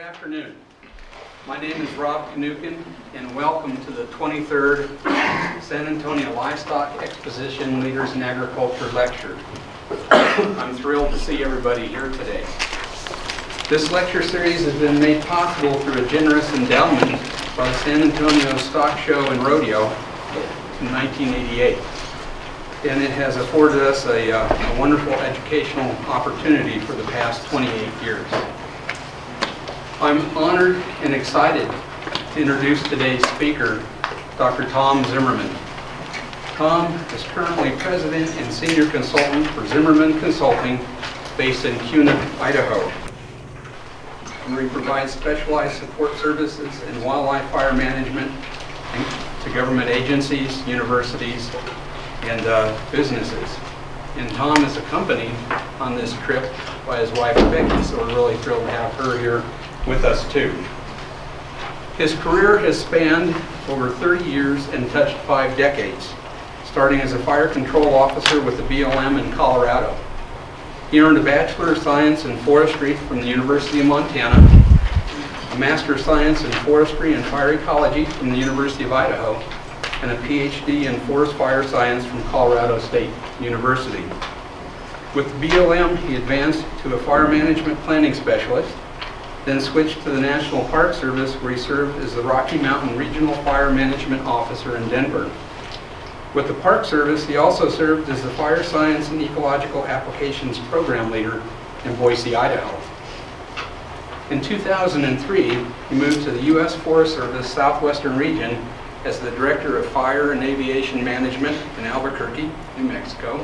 afternoon. My name is Rob Knukin, and welcome to the 23rd San Antonio Livestock Exposition Leaders in Agriculture Lecture. I'm thrilled to see everybody here today. This lecture series has been made possible through a generous endowment by the San Antonio Stock Show and Rodeo in 1988. And it has afforded us a, uh, a wonderful educational opportunity for the past 28 years. I'm honored and excited to introduce today's speaker, Dr. Tom Zimmerman. Tom is currently president and senior consultant for Zimmerman Consulting based in Kuna, Idaho. He provides specialized support services in wildlife fire management to government agencies, universities, and uh, businesses. And Tom is accompanied on this trip by his wife Becky, so we're really thrilled to have her here with us too. His career has spanned over 30 years and touched five decades, starting as a fire control officer with the BLM in Colorado. He earned a Bachelor of Science in Forestry from the University of Montana, a Master of Science in Forestry and Fire Ecology from the University of Idaho, and a PhD in Forest Fire Science from Colorado State University. With BLM, he advanced to a fire management planning specialist then switched to the National Park Service where he served as the Rocky Mountain Regional Fire Management Officer in Denver. With the Park Service, he also served as the Fire Science and Ecological Applications Program Leader in Boise, Idaho. In 2003, he moved to the U.S. Forest Service Southwestern Region as the Director of Fire and Aviation Management in Albuquerque, New Mexico.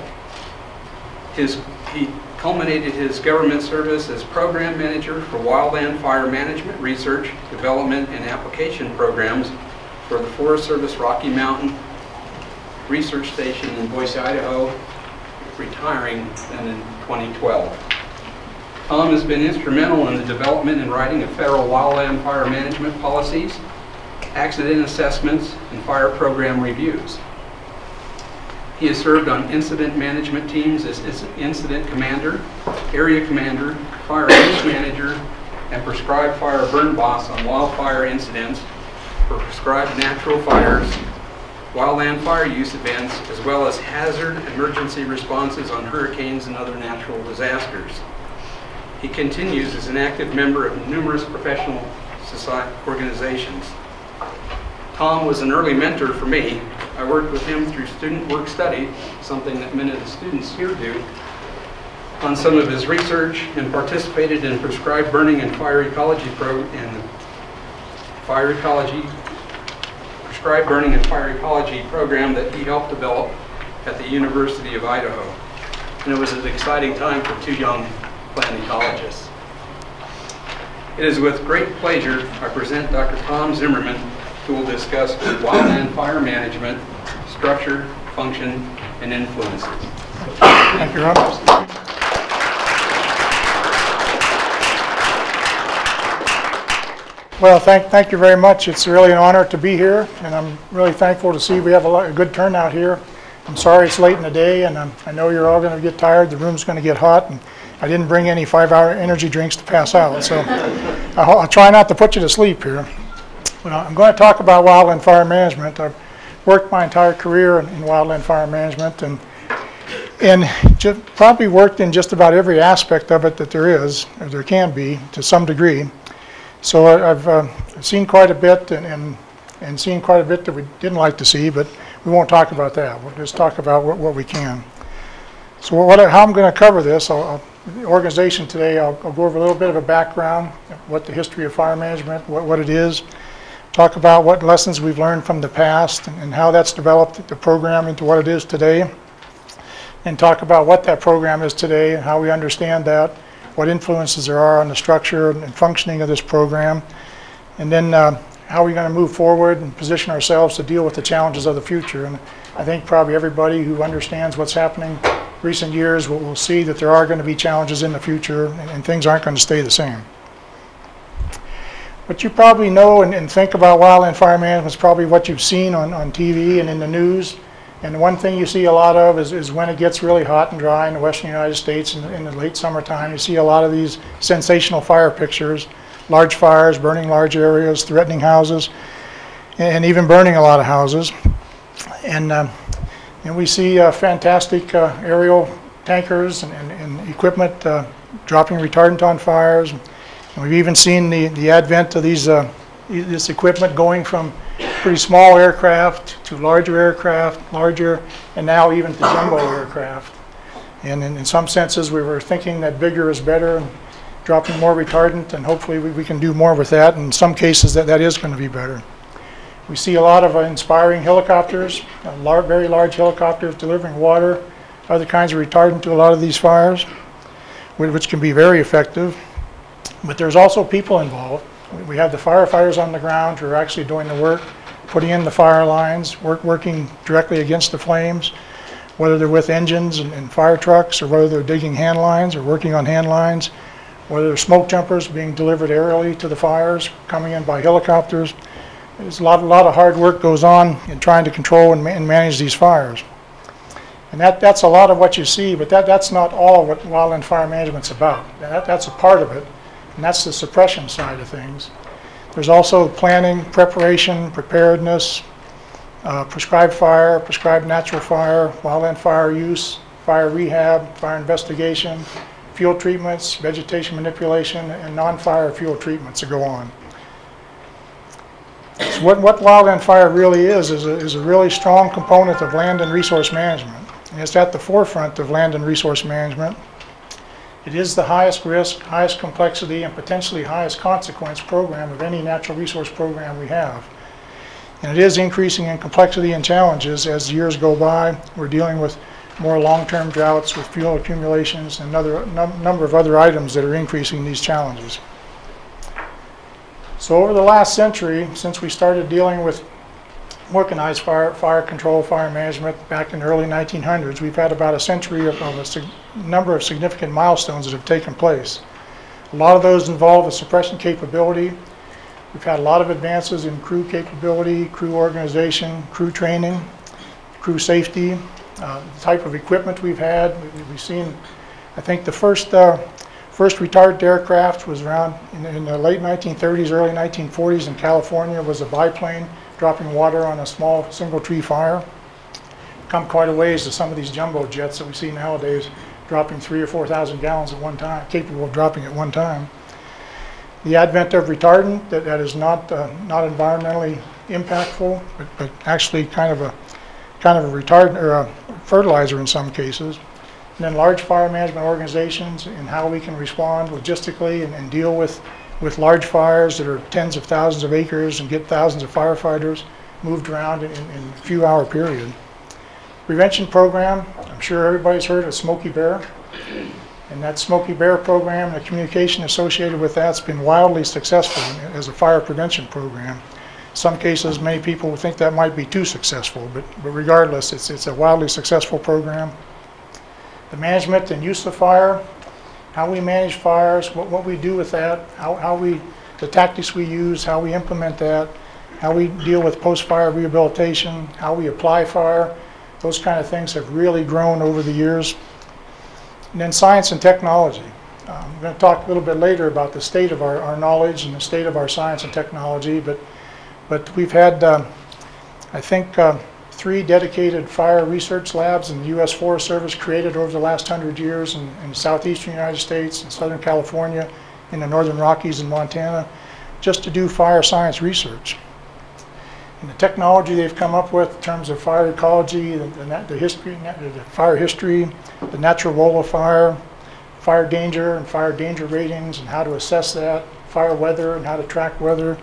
His, he culminated his government service as program manager for wildland fire management research, development, and application programs for the Forest Service Rocky Mountain Research Station in Boise, Idaho, retiring then in 2012. Tom has been instrumental in the development and writing of federal wildland fire management policies, accident assessments, and fire program reviews. He has served on incident management teams as incident commander, area commander, fire risk manager, and prescribed fire burn boss on wildfire incidents for prescribed natural fires, wildland fire use events, as well as hazard emergency responses on hurricanes and other natural disasters. He continues as an active member of numerous professional society organizations. Tom was an early mentor for me. I worked with him through student work study, something that many of the students here do, on some of his research and participated in prescribed burning and fire ecology pro and fire ecology prescribed burning and fire ecology program that he helped develop at the University of Idaho. And it was an exciting time for two young plant ecologists. It is with great pleasure I present Dr. Tom Zimmerman who will discuss wildland fire management, structure, function, and influences. Thank you, Rob. Well, thank, thank you very much. It's really an honor to be here, and I'm really thankful to see we have a, lot, a good turnout here. I'm sorry it's late in the day, and I'm, i know you're all going to get tired. The room's going to get hot, and I didn't bring any five-hour energy drinks to pass out, so I'll, I'll try not to put you to sleep here. Well, I'm going to talk about wildland fire management. I've worked my entire career in, in wildland fire management and and probably worked in just about every aspect of it that there is, or there can be, to some degree. So I, have uh, seen quite a bit and, and, and seen quite a bit that we didn't like to see, but we won't talk about that. We'll just talk about what, what we can. So what, how I'm going to cover this, I'll, I'll, the organization today, I'll, I'll, go over a little bit of a background, what the history of fire management, what, what it is, talk about what lessons we've learned from the past and, how that's developed the program into what it is today, and talk about what that program is today and how we understand that, what influences there are on the structure and functioning of this program, and then uh, how we're going to move forward and position ourselves to deal with the challenges of the future. And I think probably everybody who understands what's happening recent years will, will see that there are going to be challenges in the future and, and things aren't going to stay the same. What you probably know and, and, think about wildland fire management is probably what you've seen on, on TV and in the news. And one thing you see a lot of is, is when it gets really hot and dry in the western United States in, in the late summertime, you see a lot of these sensational fire pictures large fires, burning large areas, threatening houses, and even burning a lot of houses. And, um, and we see uh, fantastic uh, aerial tankers and, and, and equipment uh, dropping retardant on fires. We've even seen the, the advent of these, uh, this equipment going from pretty small aircraft to larger aircraft, larger, and now even to jumbo aircraft. And in, in some senses, we were thinking that bigger is better, and dropping more retardant, and hopefully we, we can do more with that. In some cases, that, that is going to be better. We see a lot of uh, inspiring helicopters, lar- very large helicopters delivering water, other kinds of retardant to a lot of these fires, which can be very effective. But there's also people involved. We- have the firefighters on the ground who are actually doing the work, putting in the fire lines, work, working directly against the flames, whether they're with engines and, and fire trucks, or whether they're digging hand lines or working on hand lines, whether they're smoke jumpers being delivered aerially to the fires, coming in by helicopters. There's a lot, a lot of hard work goes on in trying to control and, ma- and manage these fires. And that, that's a lot of what you see, but that, that's not all what wildland fire management's about. That, that's a part of it, and that's the suppression side of things. There's also planning, preparation, preparedness, uh, prescribed fire, prescribed natural fire, wildland fire use, fire rehab, fire investigation, fuel treatments, vegetation manipulation, and non-fire fuel treatments that go on. So what, what wildland fire really is, is a, is a really strong component of land and resource management. And it's at the forefront of land and resource management. It is the highest risk, highest complexity, and potentially highest consequence program of any natural resource program we have. And it is increasing in complexity and challenges as years go by. We're dealing with more long-term droughts with fuel accumulations and another num- number of other items that are increasing these challenges. So over the last century, since we started dealing with organized fire, fire control, fire management back in the early 1900s, we've had about a century of, of a sig- number of significant milestones that have taken place. A lot of those involve a suppression capability. We've had a lot of advances in crew capability, crew organization, crew training, crew safety, uh, the type of equipment we've had. We- We've seen, I think the first, uh, first retardant aircraft was around in, in the late 1930s, early 1940s in California was a biplane dropping water on a small single tree fire. Come quite a ways to some of these jumbo jets that we see nowadays dropping three or 4,000 gallons at one time, capable of dropping at one time. The advent of retardant that, that is not, uh, not environmentally impactful, but, but actually kind of a, kind of a retardant or a fertilizer in some cases. And then large fire management organizations and how we can respond logistically and, and deal with, with large fires that are tens of thousands of acres and get thousands of firefighters moved around in, in a few hour period. Prevention program, I'm sure everybody's heard of Smokey Bear. And that Smokey Bear program the communication associated with that's been wildly successful as a fire prevention program. Some cases, many people think that might be too successful, but, but regardless, it's, it's a wildly successful program. The management and use of fire, how we manage fires, what, what we do with that, how, how we, the tactics we use, how we implement that, how we deal with post-fire rehabilitation, how we apply fire, those kind of things have really grown over the years. And then science and technology. Um, I'm going to talk a little bit later about the state of our, our knowledge and the state of our science and technology, but, but we've had, um, I think, uh, three dedicated fire research labs in the U.S. Forest Service created over the last hundred years in, in southeastern United States, in Southern California, in the Northern Rockies and Montana, just to do fire science research. And the technology they've come up with in terms of fire ecology, the, the, the history, the fire history, the natural role of fire, fire danger and fire danger ratings and how to assess that, fire weather and how to track weather,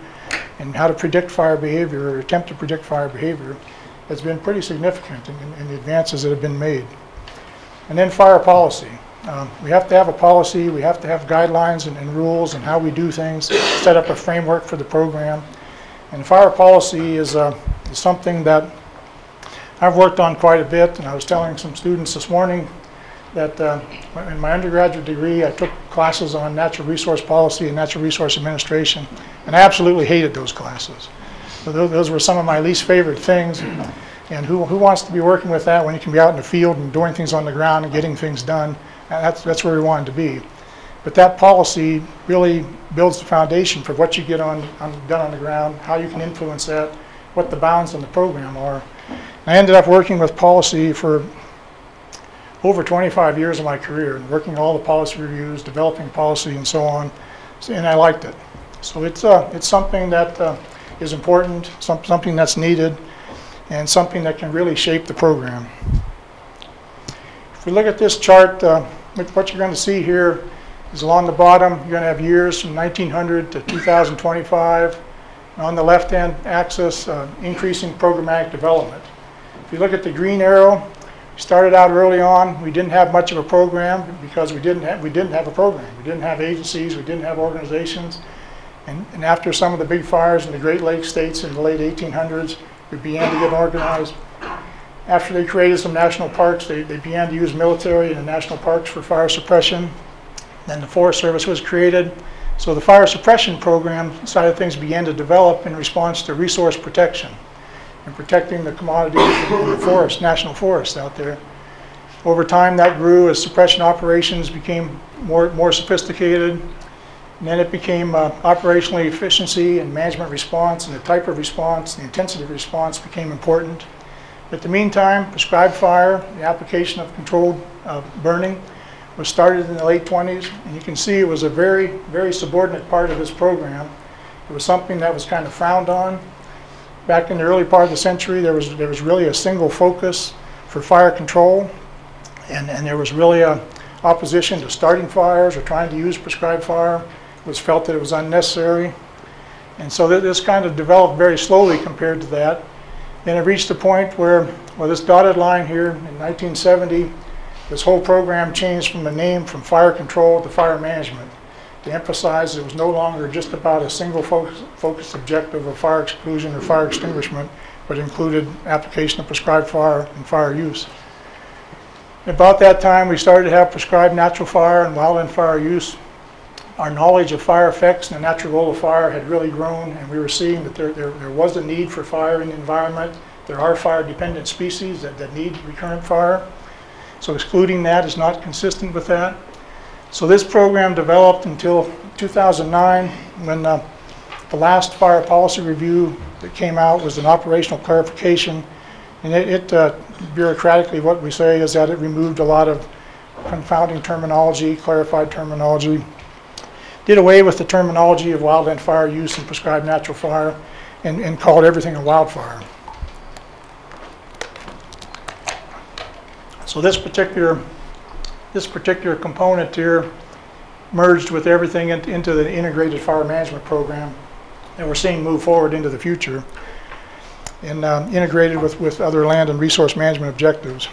and how to predict fire behavior or attempt to predict fire behavior has been pretty significant in, in- the advances that have been made. And then fire policy. Um, we have to have a policy, we have to have guidelines and, and rules and how we do things, set up a framework for the program. And fire policy is, uh, is something that I've worked on quite a bit, and I was telling some students this morning that uh, in my undergraduate degree, I took classes on natural resource policy and natural resource administration, and I absolutely hated those classes. So those were some of my least favorite things, and who, who wants to be working with that when you can be out in the field and doing things on the ground and getting things done? That's, that's where we wanted to be. But that policy really builds the foundation for what you get on, on, done on the ground, how you can influence that, what the bounds on the program are. I ended up working with policy for over 25 years of my career, and working all the policy reviews, developing policy and so on, and I liked it. So it's, uh, it's something that uh, is important, some, something that's needed, and something that can really shape the program. If we look at this chart, uh, what you're going to see here is along the bottom, you're going to have years from 1900 to 2025. And on the left-hand axis, uh, increasing programmatic development. If you look at the green arrow, we started out early on, we didn't have much of a program because we didn't have, we didn't have a program. We didn't have agencies, we didn't have organizations. And, and after some of the big fires in the Great Lakes states in the late 1800s, we began to get organized. After they created some national parks, they, they began to use military and the national parks for fire suppression. Then the Forest Service was created. So the fire suppression program side of things began to develop in response to resource protection and protecting the commodities in the forest, national forests out there. Over time, that grew as suppression operations became more, more sophisticated. And then it became uh, operationally efficiency and management response and the type of response, the intensity of response became important. At the meantime, prescribed fire, the application of controlled uh, burning was started in the late 20s, and you can see it was a very, very subordinate part of this program. It was something that was kind of frowned on. Back in the early part of the century, there was, there was really a single focus for fire control, and, and there was really a opposition to starting fires or trying to use prescribed fire. Was felt that it was unnecessary. And so this kind of developed very slowly compared to that. Then it reached a point where, well, this dotted line here in 1970, this whole program changed from a name from fire control to fire management to emphasize it was no longer just about a single focus, focused objective of fire exclusion or fire extinguishment, but included application of prescribed fire and fire use. About that time, we started to have prescribed natural fire and wildland fire use. Our knowledge of fire effects and the natural role of fire had really grown, and we were seeing that there, there, there was a need for fire in the environment. There are fire-dependent species that, that need recurrent fire. So excluding that is not consistent with that. So this program developed until 2009, when uh, the last fire policy review that came out was an operational clarification. And it, it uh, bureaucratically, what we say is that it removed a lot of confounding terminology, clarified terminology, did away with the terminology of wildland fire use and prescribed natural fire, and, and called everything a wildfire. So this particular, this particular component here merged with everything in- into the integrated fire management program that we're seeing move forward into the future and um, integrated with, with other land and resource management objectives.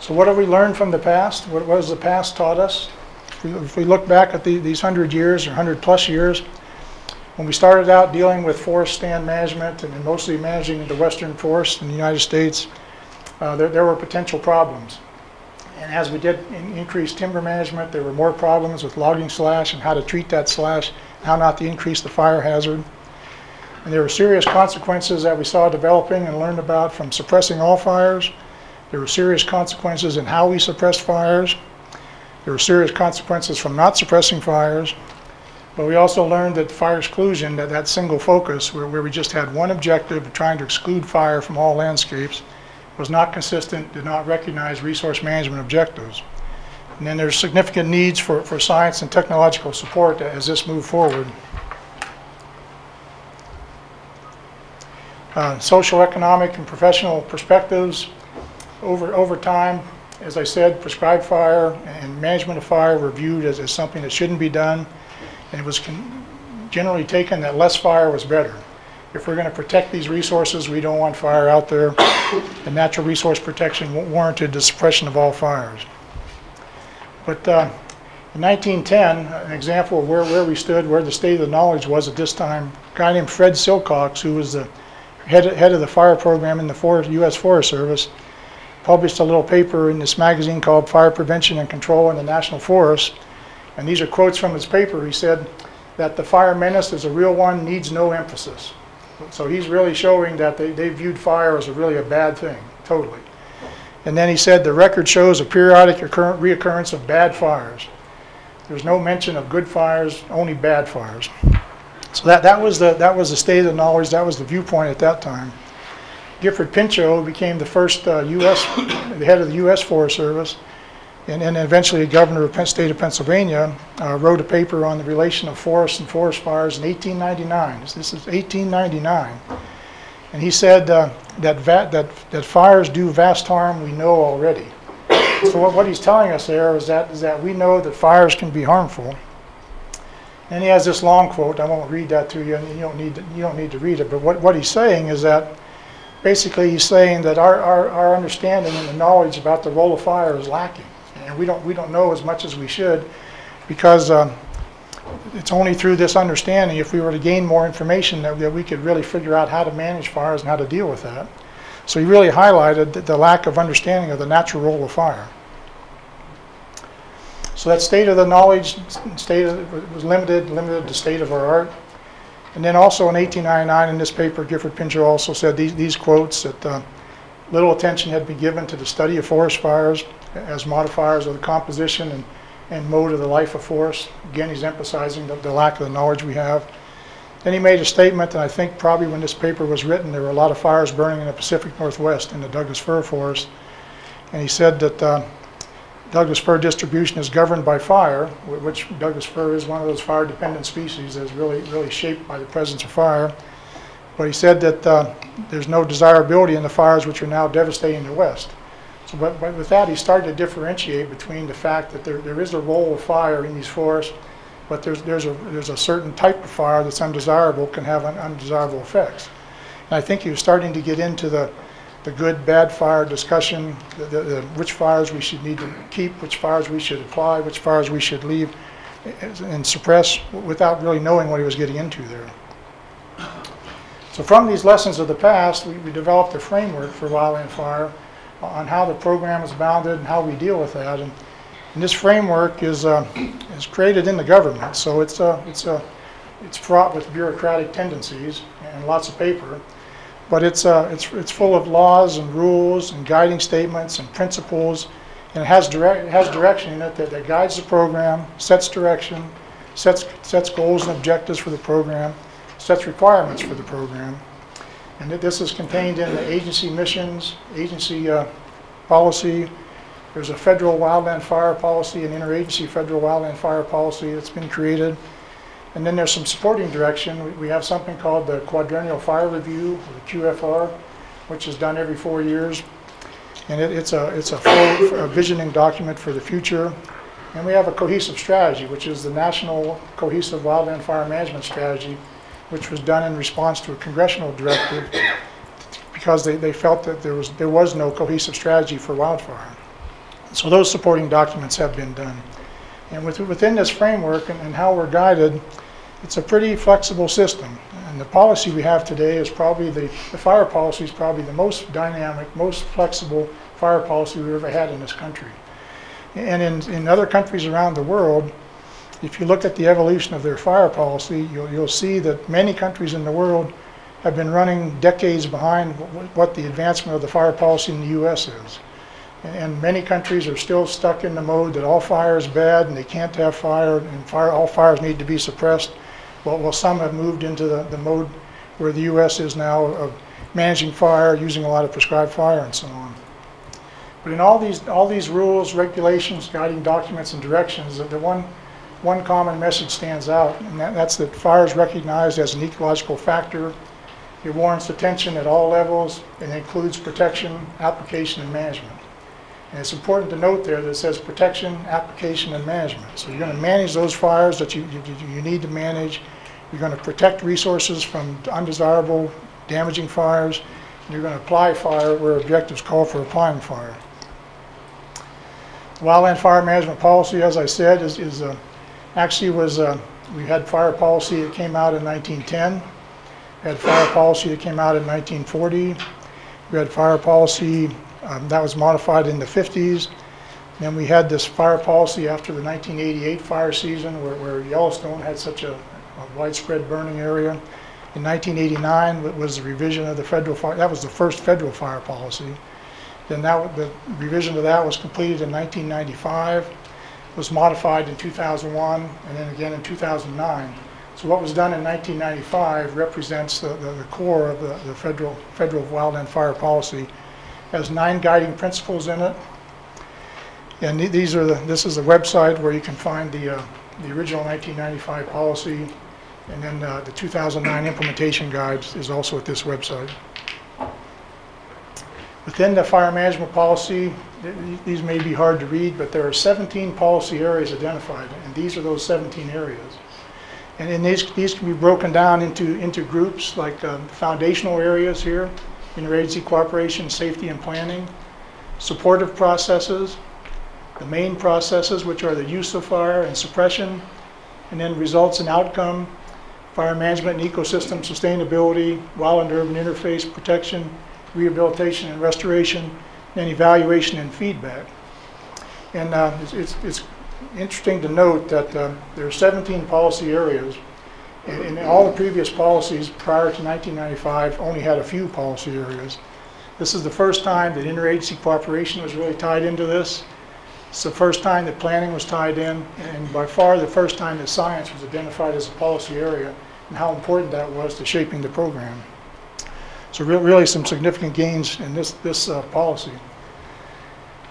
So what have we learned from the past? What, what has the past taught us? If we, look back at the, these hundred years or hundred plus years, when we started out dealing with forest stand management and mostly managing the western forests in the United States, uh, there, there were potential problems. And as we did in- increase timber management, there were more problems with logging slash and how to treat that slash, how not to increase the fire hazard. And there were serious consequences that we saw developing and learned about from suppressing all fires. There were serious consequences in how we suppressed fires. There were serious consequences from not suppressing fires. But we also learned that fire exclusion, that, that single focus, where, where we just had one objective of trying to exclude fire from all landscapes, was not consistent, did not recognize resource management objectives. And then there's significant needs for, for science and technological support as this moved forward. Uh, social, economic, and professional perspectives over, over time, as I said, prescribed fire and management of fire were viewed as, as something that shouldn't be done. And it was generally taken that less fire was better. If we're going to protect these resources, we don't want fire out there. And natural resource protection warranted the suppression of all fires. But uh, in 1910, an example of where, where we stood, where the state of the knowledge was at this time, a guy named Fred Silcox, who was the head, head of the fire program in the U.S. Forest Service, published a little paper in this magazine called Fire Prevention and Control in the National Forest. And these are quotes from his paper. He said that the fire menace is a real one, needs no emphasis. So he's really showing that they, they viewed fire as a really a bad thing, totally. And then he said the record shows a periodic occur- reoccurrence of bad fires. There's no mention of good fires, only bad fires. So that, that was the, that was the state of the knowledge, that was the viewpoint at that time. Gifford Pinchot became the first uh, U.S., the head of the U.S. Forest Service, and then eventually governor of the state of Pennsylvania, uh, wrote a paper on the relation of forests and forest fires in 1899. This is 1899. And he said uh, that, that, that fires do vast harm we know already. So what, what he's telling us there is that, is that we know that fires can be harmful. And he has this long quote, I won't read that to you, and you don't need to, you don't need to read it, but what, what he's saying is that basically he's saying that our, our, our understanding and the knowledge about the role of fire is lacking. And we don't, we don't know as much as we should because um, it's only through this understanding, if we were to gain more information, that, that we could really figure out how to manage fires and how to deal with that. So he really highlighted the, lack of understanding of the natural role of fire. So that state of the knowledge, state of, was limited, limited to the state of our art. And then also in 1899 in this paper, Gifford Pinchot also said these, these quotes that uh, little attention had been given to the study of forest fires as modifiers of the composition and, and mode of the life of forests. Again, he's emphasizing the, the lack of the knowledge we have. Then he made a statement, and I think probably when this paper was written, there were a lot of fires burning in the Pacific Northwest in the Douglas fir forest. And he said that uh, Douglas fir distribution is governed by fire, which Douglas fir is one of those fire-dependent species that's really, really shaped by the presence of fire. But he said that uh, there's no desirability in the fires which are now devastating the West. So, but, but with that, he started to differentiate between the fact that there, there is a role of fire in these forests, but there's, there's, a, there's a certain type of fire that's undesirable, can have un, undesirable effects. And I think he was starting to get into the, the good, bad fire discussion, the, the, the, which fires we should need to keep, which fires we should apply, which fires we should leave and suppress without really knowing what he was getting into there. So from these lessons of the past, we, we developed a framework for wildland fire on how the program is bounded and how we deal with that. And, and this framework is, uh, is created in the government, so it's, uh, it's, uh, it's fraught with bureaucratic tendencies and lots of paper. But it's, uh, it's, it's full of laws and rules and guiding statements and principles. And it has, direct, it has direction in it that, that guides the program, sets direction, sets, sets goals and objectives for the program, sets requirements for the program. And that this is contained in the agency missions, agency uh, policy. There's a federal wildland fire policy, an interagency federal wildland fire policy that's been created. And then there's some supporting direction. We- We have something called the Quadrennial Fire Review, the QFR, which is done every four years. And it, it's a, it's a full a visioning document for the future. And we have a cohesive strategy, which is the National Cohesive Wildland Fire Management Strategy, which was done in response to a congressional directive because they, they felt that there was, there was no cohesive strategy for wildfire. So those supporting documents have been done. And with, within this framework and, and how we're guided, it's a pretty flexible system. And the policy we have today is probably the, the fire policy is probably the most dynamic, most flexible fire policy we've ever had in this country. And in, in other countries around the world, if you look at the evolution of their fire policy, you'll, you'll see that many countries in the world have been running decades behind what the advancement of the fire policy in the U.S. is. And many countries are still stuck in the mode that all fire is bad and they can't have fire and fire, all fires need to be suppressed. Well, well some have moved into the, the mode where the U.S. is now of managing fire, using a lot of prescribed fire and so on. But in all these, all these rules, regulations, guiding documents and directions, the one, one common message stands out, and that, that's that fire is recognized as an ecological factor. It warrants attention at all levels and includes protection, application, and management. And it's important to note there that it says protection, application, and management. So you're going to manage those fires that you, you, you need to manage. You're going to protect resources from undesirable, damaging fires. And you're going to apply fire where objectives call for applying fire. Wildland fire management policy, as I said, is, is uh, actually was, uh, we had fire policy that came out in 1910. We had fire policy that came out in 1940. We had fire policy um, that was modified in the 50s. Then we had this fire policy after the 1988 fire season where, where Yellowstone had such a, a widespread burning area. In 1989 wa- was the revision of the federal fire, that was the first federal fire policy. Then that, the revision of that was completed in 1995. was modified in 2001 and then again in 2009. So what was done in 1995 represents the, the, the core of the, the federal, federal wildland fire policy. Has nine guiding principles in it. And these are the, this is the website where you can find the, uh, the original 1995 policy. And then uh, the 2009 implementation guides is also at this website. Within the fire management policy, th- these may be hard to read, but there are 17 policy areas identified, and these are those 17 areas. And these, these can be broken down into, into groups, like um, foundational areas here, interagency cooperation, safety and planning, supportive processes, the main processes, which are the use of fire and suppression, and then results and outcome, fire management and ecosystem sustainability, wild and urban interface protection, rehabilitation and restoration, and evaluation and feedback. And uh, it's, it's, it's interesting to note that uh, there are 17 policy areas, and, and all the previous policies prior to 1995 only had a few policy areas. This is the first time that interagency cooperation was really tied into this. It's the first time that planning was tied in, and by far the first time that science was identified as a policy area, and how important that was to shaping the program. So re- really some significant gains in this, this uh, policy.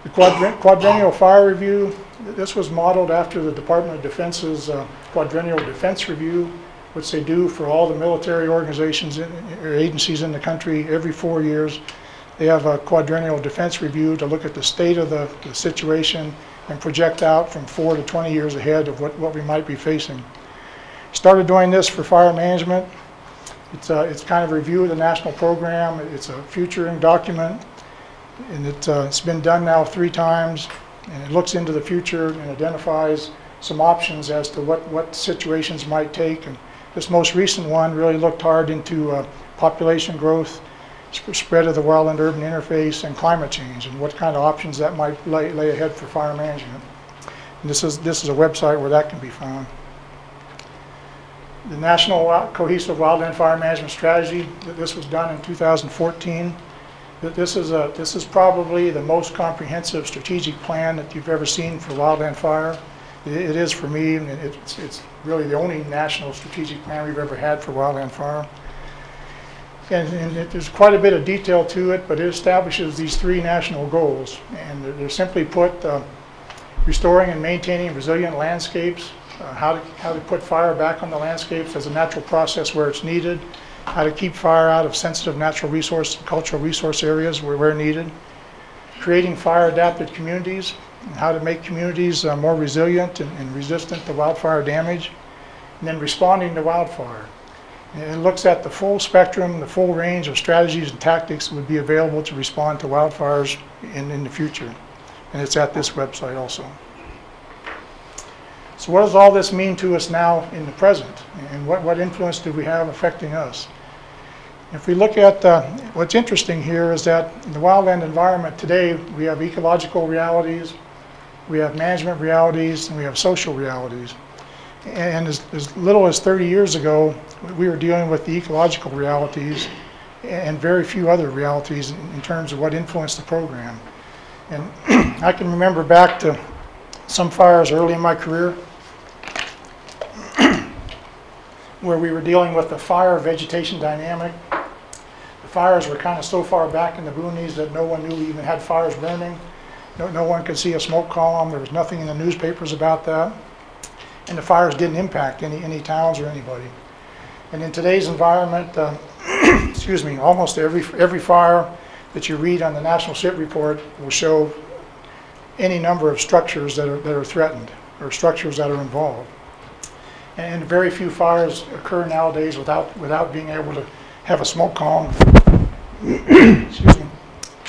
The quadren- quadrennial fire review, this was modeled after the Department of Defense's uh, quadrennial defense review, which they do for all the military organizations or agencies in the country every four years. They have a quadrennial defense review to look at the state of the, the situation and project out from four to 20 years ahead of what, what we might be facing. Started doing this for fire management. It's, a, it's kind of a review of the national program. It's a futuring document, and it, uh, it's been done now three times, and it looks into the future and identifies some options as to what, what situations might take. And this most recent one really looked hard into uh, population growth, sp- spread of the wildland urban interface, and climate change, and what kind of options that might lay, lay ahead for fire management. And this is, this is a website where that can be found. The National Cohesive Wildland Fire Management Strategy, this was done in 2014. This is a, this is probably the most comprehensive strategic plan that you've ever seen for wildland fire. It it is for me, and it's, it's really the only national strategic plan we've ever had for wildland fire. And, and it- there's quite a bit of detail to it, but it establishes these three national goals. And they're- they're simply put, uh, restoring and maintaining resilient landscapes, uh, how to, how to put fire back on the landscapes as a natural process where it's needed, how to keep fire out of sensitive natural resource, and cultural resource areas where, where needed, creating fire adapted communities, how to make communities uh, more resilient and, and resistant to wildfire damage, and then responding to wildfire. And it looks at the full spectrum, the full range of strategies and tactics that would be available to respond to wildfires in, in the future. And it's at this website also. So what does all this mean to us now in the present? And what, what influence do we have affecting us? If we look at, uh, what's interesting here is that in the wildland environment today, we have ecological realities, we have management realities, and we have social realities. And as, as little as 30 years ago, we were dealing with the ecological realities and very few other realities in, terms of what influenced the program. And I can remember back to some fires early in my career where we were dealing with the fire vegetation dynamic. The fires were kind of so far back in the boonies that no one knew we even had fires burning. No, no one could see a smoke column. There was nothing in the newspapers about that. And the fires didn't impact any, any towns or anybody. And in today's environment, uh, excuse me, almost every, every fire that you read on the National SIT report will show any number of structures that are, that are threatened or structures that are involved. And very few fires occur nowadays without, without being able to have a smoke column, excuse me,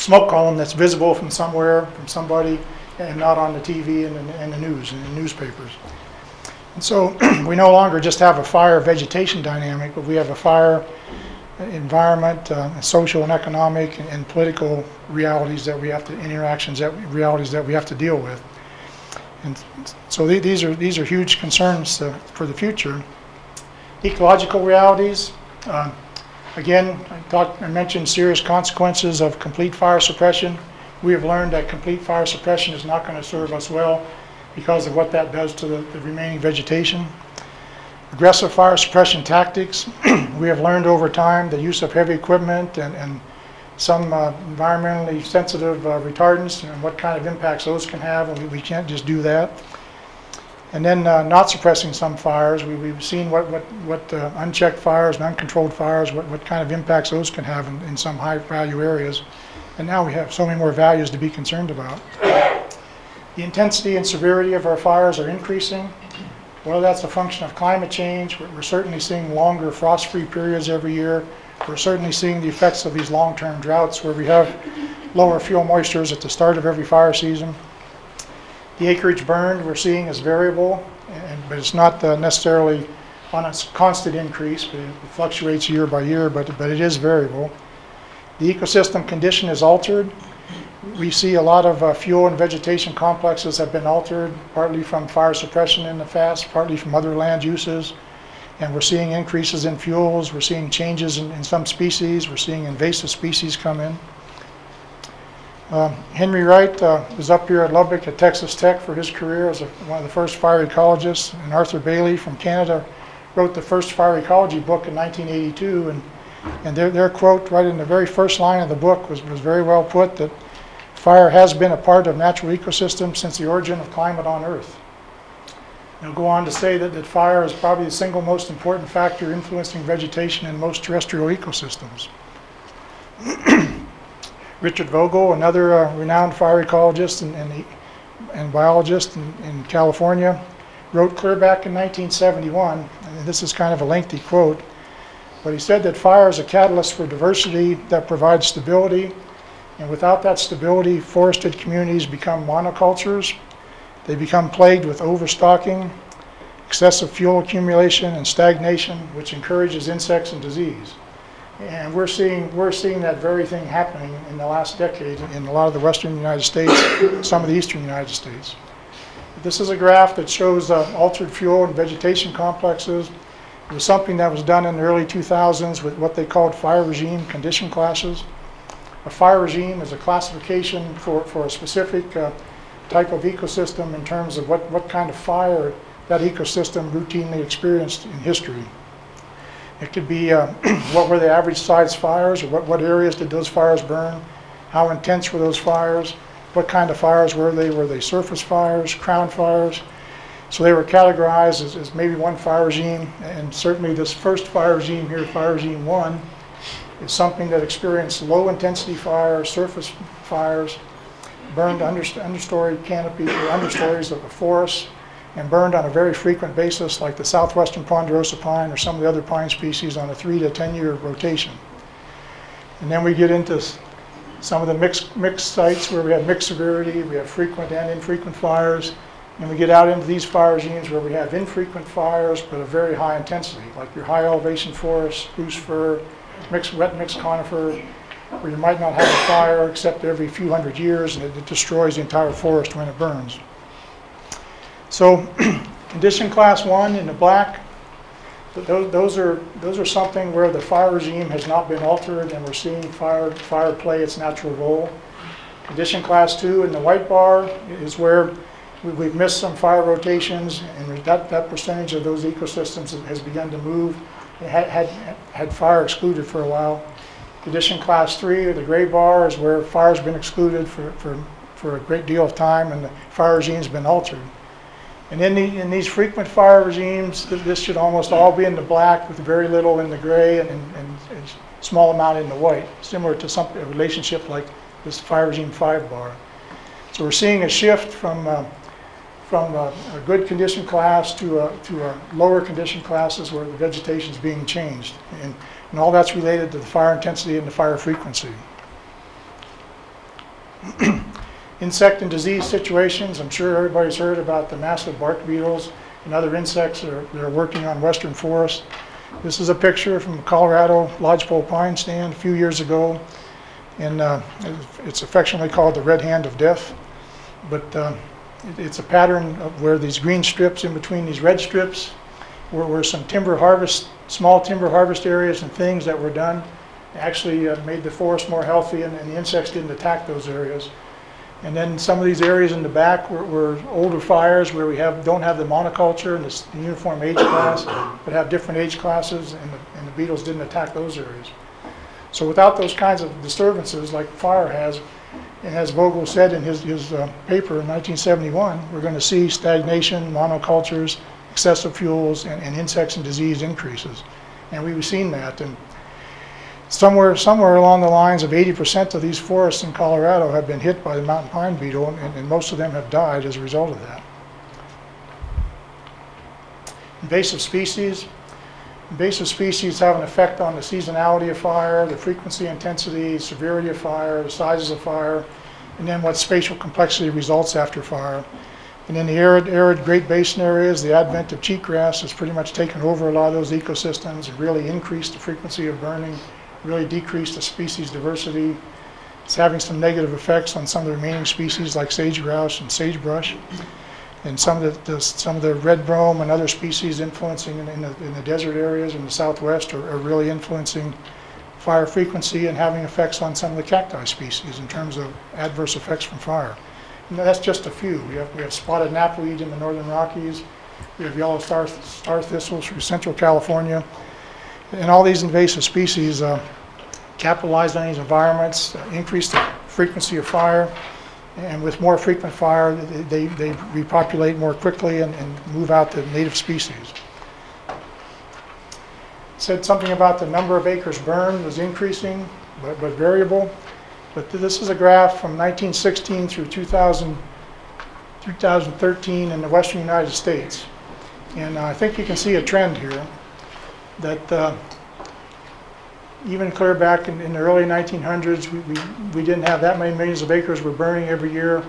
smoke column that's visible from somewhere, from somebody, and not on the TV and, the- and the news, and the newspapers. And so we no longer just have a fire vegetation dynamic, but we have a fire environment, uh, social and economic and, and political realities that we have to, interactions that, realities that we have to deal with. And so the- these are, these are huge concerns uh, for the future. Ecological realities, uh, again, I talked, I mentioned serious consequences of complete fire suppression. We have learned that complete fire suppression is not going to serve us well. because of what that does to the the remaining vegetation. Aggressive fire suppression tactics, we have learned over time the use of heavy equipment and, and some uh, environmentally sensitive uh, retardants and what kind of impacts those can have, and we, we can't just do that. And then uh, not suppressing some fires, we, we've seen what, what, what uh, unchecked fires and uncontrolled fires, what, what kind of impacts those can have in, in some high value areas. And now we have so many more values to be concerned about. The intensity and severity of our fires are increasing. Whether that's a function of climate change, we're we're certainly seeing longer frost-free periods every year. We're certainly seeing the effects of these long-term droughts where we have lower fuel moistures at the start of every fire season. The acreage burned we're seeing is variable, and, but it's not uh, necessarily on a constant increase, but it fluctuates year by year, but, but it is variable. The ecosystem condition is altered. We see a lot of uh, fuel and vegetation complexes have been altered, partly from fire suppression in the past, partly from other land uses. And we're seeing increases in fuels, we're seeing changes in, in some species, we're seeing invasive species come in. Um, Henry Wright uh, was up here at Lubbock at Texas Tech for his career as a, one of the first fire ecologists, and Arthur Bailey from Canada wrote the first fire ecology book in 1982, and, and their, their quote right in the very first line of the book was, was very well put, that fire has been a part of natural ecosystems since the origin of climate on Earth. They'll go on to say that, that fire is probably the single most important factor influencing vegetation in most terrestrial ecosystems. Richard Vogl, another uh, renowned fire ecologist and, and, and biologist in, in California, wrote clear back in 1971, and this is kind of a lengthy quote, but he said that fire is a catalyst for diversity that provides stability, and without that stability, forested communities become monocultures. They become plagued with overstocking, excessive fuel accumulation, and stagnation, which encourages insects and disease. And we're seeing, we're seeing that very thing happening in the last decade in a lot of the western United States, some of the eastern United States. This is a graph that shows uh, altered fuel and vegetation complexes. It was something that was done in the early 2000s with what they called fire regime condition classes. A fire regime is a classification for, for a specific uh, type of ecosystem in terms of what, what kind of fire that ecosystem routinely experienced in history. It could be uh, what were the average size fires, or what, what areas did those fires burn, how intense were those fires, what kind of fires were they, were they surface fires, crown fires. So they were categorized as, as maybe one fire regime, and certainly this first fire regime here, fire regime one, is something that experienced low intensity fires, surface fires, burned under, understory canopy or understories of the forest, and burned on a very frequent basis like the southwestern ponderosa pine or some of the other pine species on a three to 10 year rotation. And then we get into some of the mixed, mixed sites where we have mixed severity, we have frequent and infrequent fires, and we get out into these fire regimes where we have infrequent fires but a very high intensity, like your high elevation forest, spruce fir, mixed, wet mixed conifer, where you might not have a fire except every few hundred years and it destroys the entire forest when it burns. So condition class one in the black, those, those are, those are something where the fire regime has not been altered and we're seeing fire, fire play its natural role. Condition class two in the white bar is where we- we've missed some fire rotations and that, that percentage of those ecosystems has begun to move. It Had, had, had fire excluded for a while. Condition class three, or the gray bar, is where fire's been excluded for, for, for a great deal of time and the fire regime's been altered. And in, the, in these frequent fire regimes, th- this should almost all be in the black with very little in the gray and, and, and a small amount in the white, similar to some a relationship like this fire regime five bar. So we're seeing a shift from, uh, from a, a good condition class to a, to a lower condition classes where the vegetation is being changed. And, and all that's related to the fire intensity and the fire frequency. Insect and disease situations, I'm sure everybody's heard about the massive bark beetles and other insects that are, that are working on western forests. This is a picture from the Colorado lodgepole pine stand a few years ago. And uh, it's affectionately called the red hand of death. But uh, it- it's a pattern of where these green strips in between these red strips were, were some timber harvest, small timber harvest areas and things that were done. Actually uh, made the forest more healthy and, and the insects didn't attack those areas. And then some of these areas in the back were, were older fires where we have, don't have the monoculture and the the uniform age class, but have different age classes, and the, and the beetles didn't attack those areas. So without those kinds of disturbances like fire has, and as Vogl said in his, his uh, paper in 1971, we're going to see stagnation, monocultures, excessive fuels, and, and insects and disease increases. And we've seen that. And somewhere, somewhere along the lines of 80% of these forests in Colorado have been hit by the mountain pine beetle, and, and most of them have died as a result of that. Invasive species. Invasive species have an effect on the seasonality of fire, the frequency, intensity, severity of fire, the sizes of fire, and then what spatial complexity results after fire. And in the arid, arid Great Basin areas, the advent of cheatgrass has pretty much taken over a lot of those ecosystems and really increased the frequency of burning, really decreased the species diversity. It's having some negative effects on some of the remaining species like sage grouse and sagebrush. And some of the, the, some of the red brome and other species influencing in, in, the, in the desert areas in the southwest are, are really influencing fire frequency and having effects on some of the cacti species in terms of adverse effects from fire. And that's just a few. We have, we have spotted knapweed in the northern Rockies. We have yellow star, star thistles through central California. And all these invasive species uh, capitalize on these environments, uh, increase the frequency of fire, and with more frequent fire, they, they repopulate more quickly and, and move out the native species. Said something about the number of acres burned was increasing, but, but variable. But this is a graph from 1916 through 2000, 2013 in the western United States. And I think you can see a trend here that uh, even clear back in, in the early 1900s, we, we, we didn't have that many millions of acres were burning every year.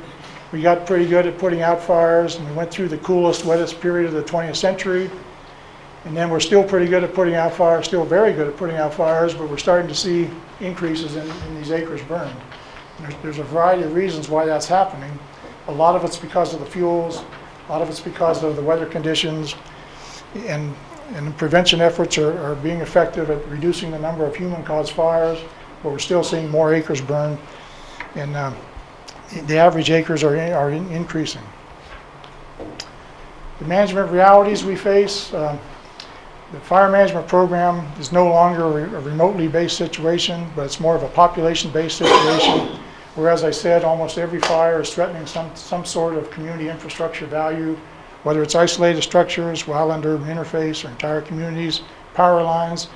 We got pretty good at putting out fires, and we went through the coolest, wettest period of the 20th century. And then we're still pretty good at putting out fires, still very good at putting out fires, but we're starting to see increases in, in these acres burned. There's, there's a variety of reasons why that's happening. A lot of it's because of the fuels, a lot of it's because of the weather conditions, and and prevention efforts are, are being effective at reducing the number of human-caused fires, but we're still seeing more acres burned, and uh, the average acres are, in- are in- increasing. The management realities we face, um, the fire management program is no longer a re- a remotely based situation, but it's more of a population-based situation, where, as I said, almost every fire is threatening some, some sort of community infrastructure value, whether it's isolated structures, wildland urban interface, or entire communities, power lines,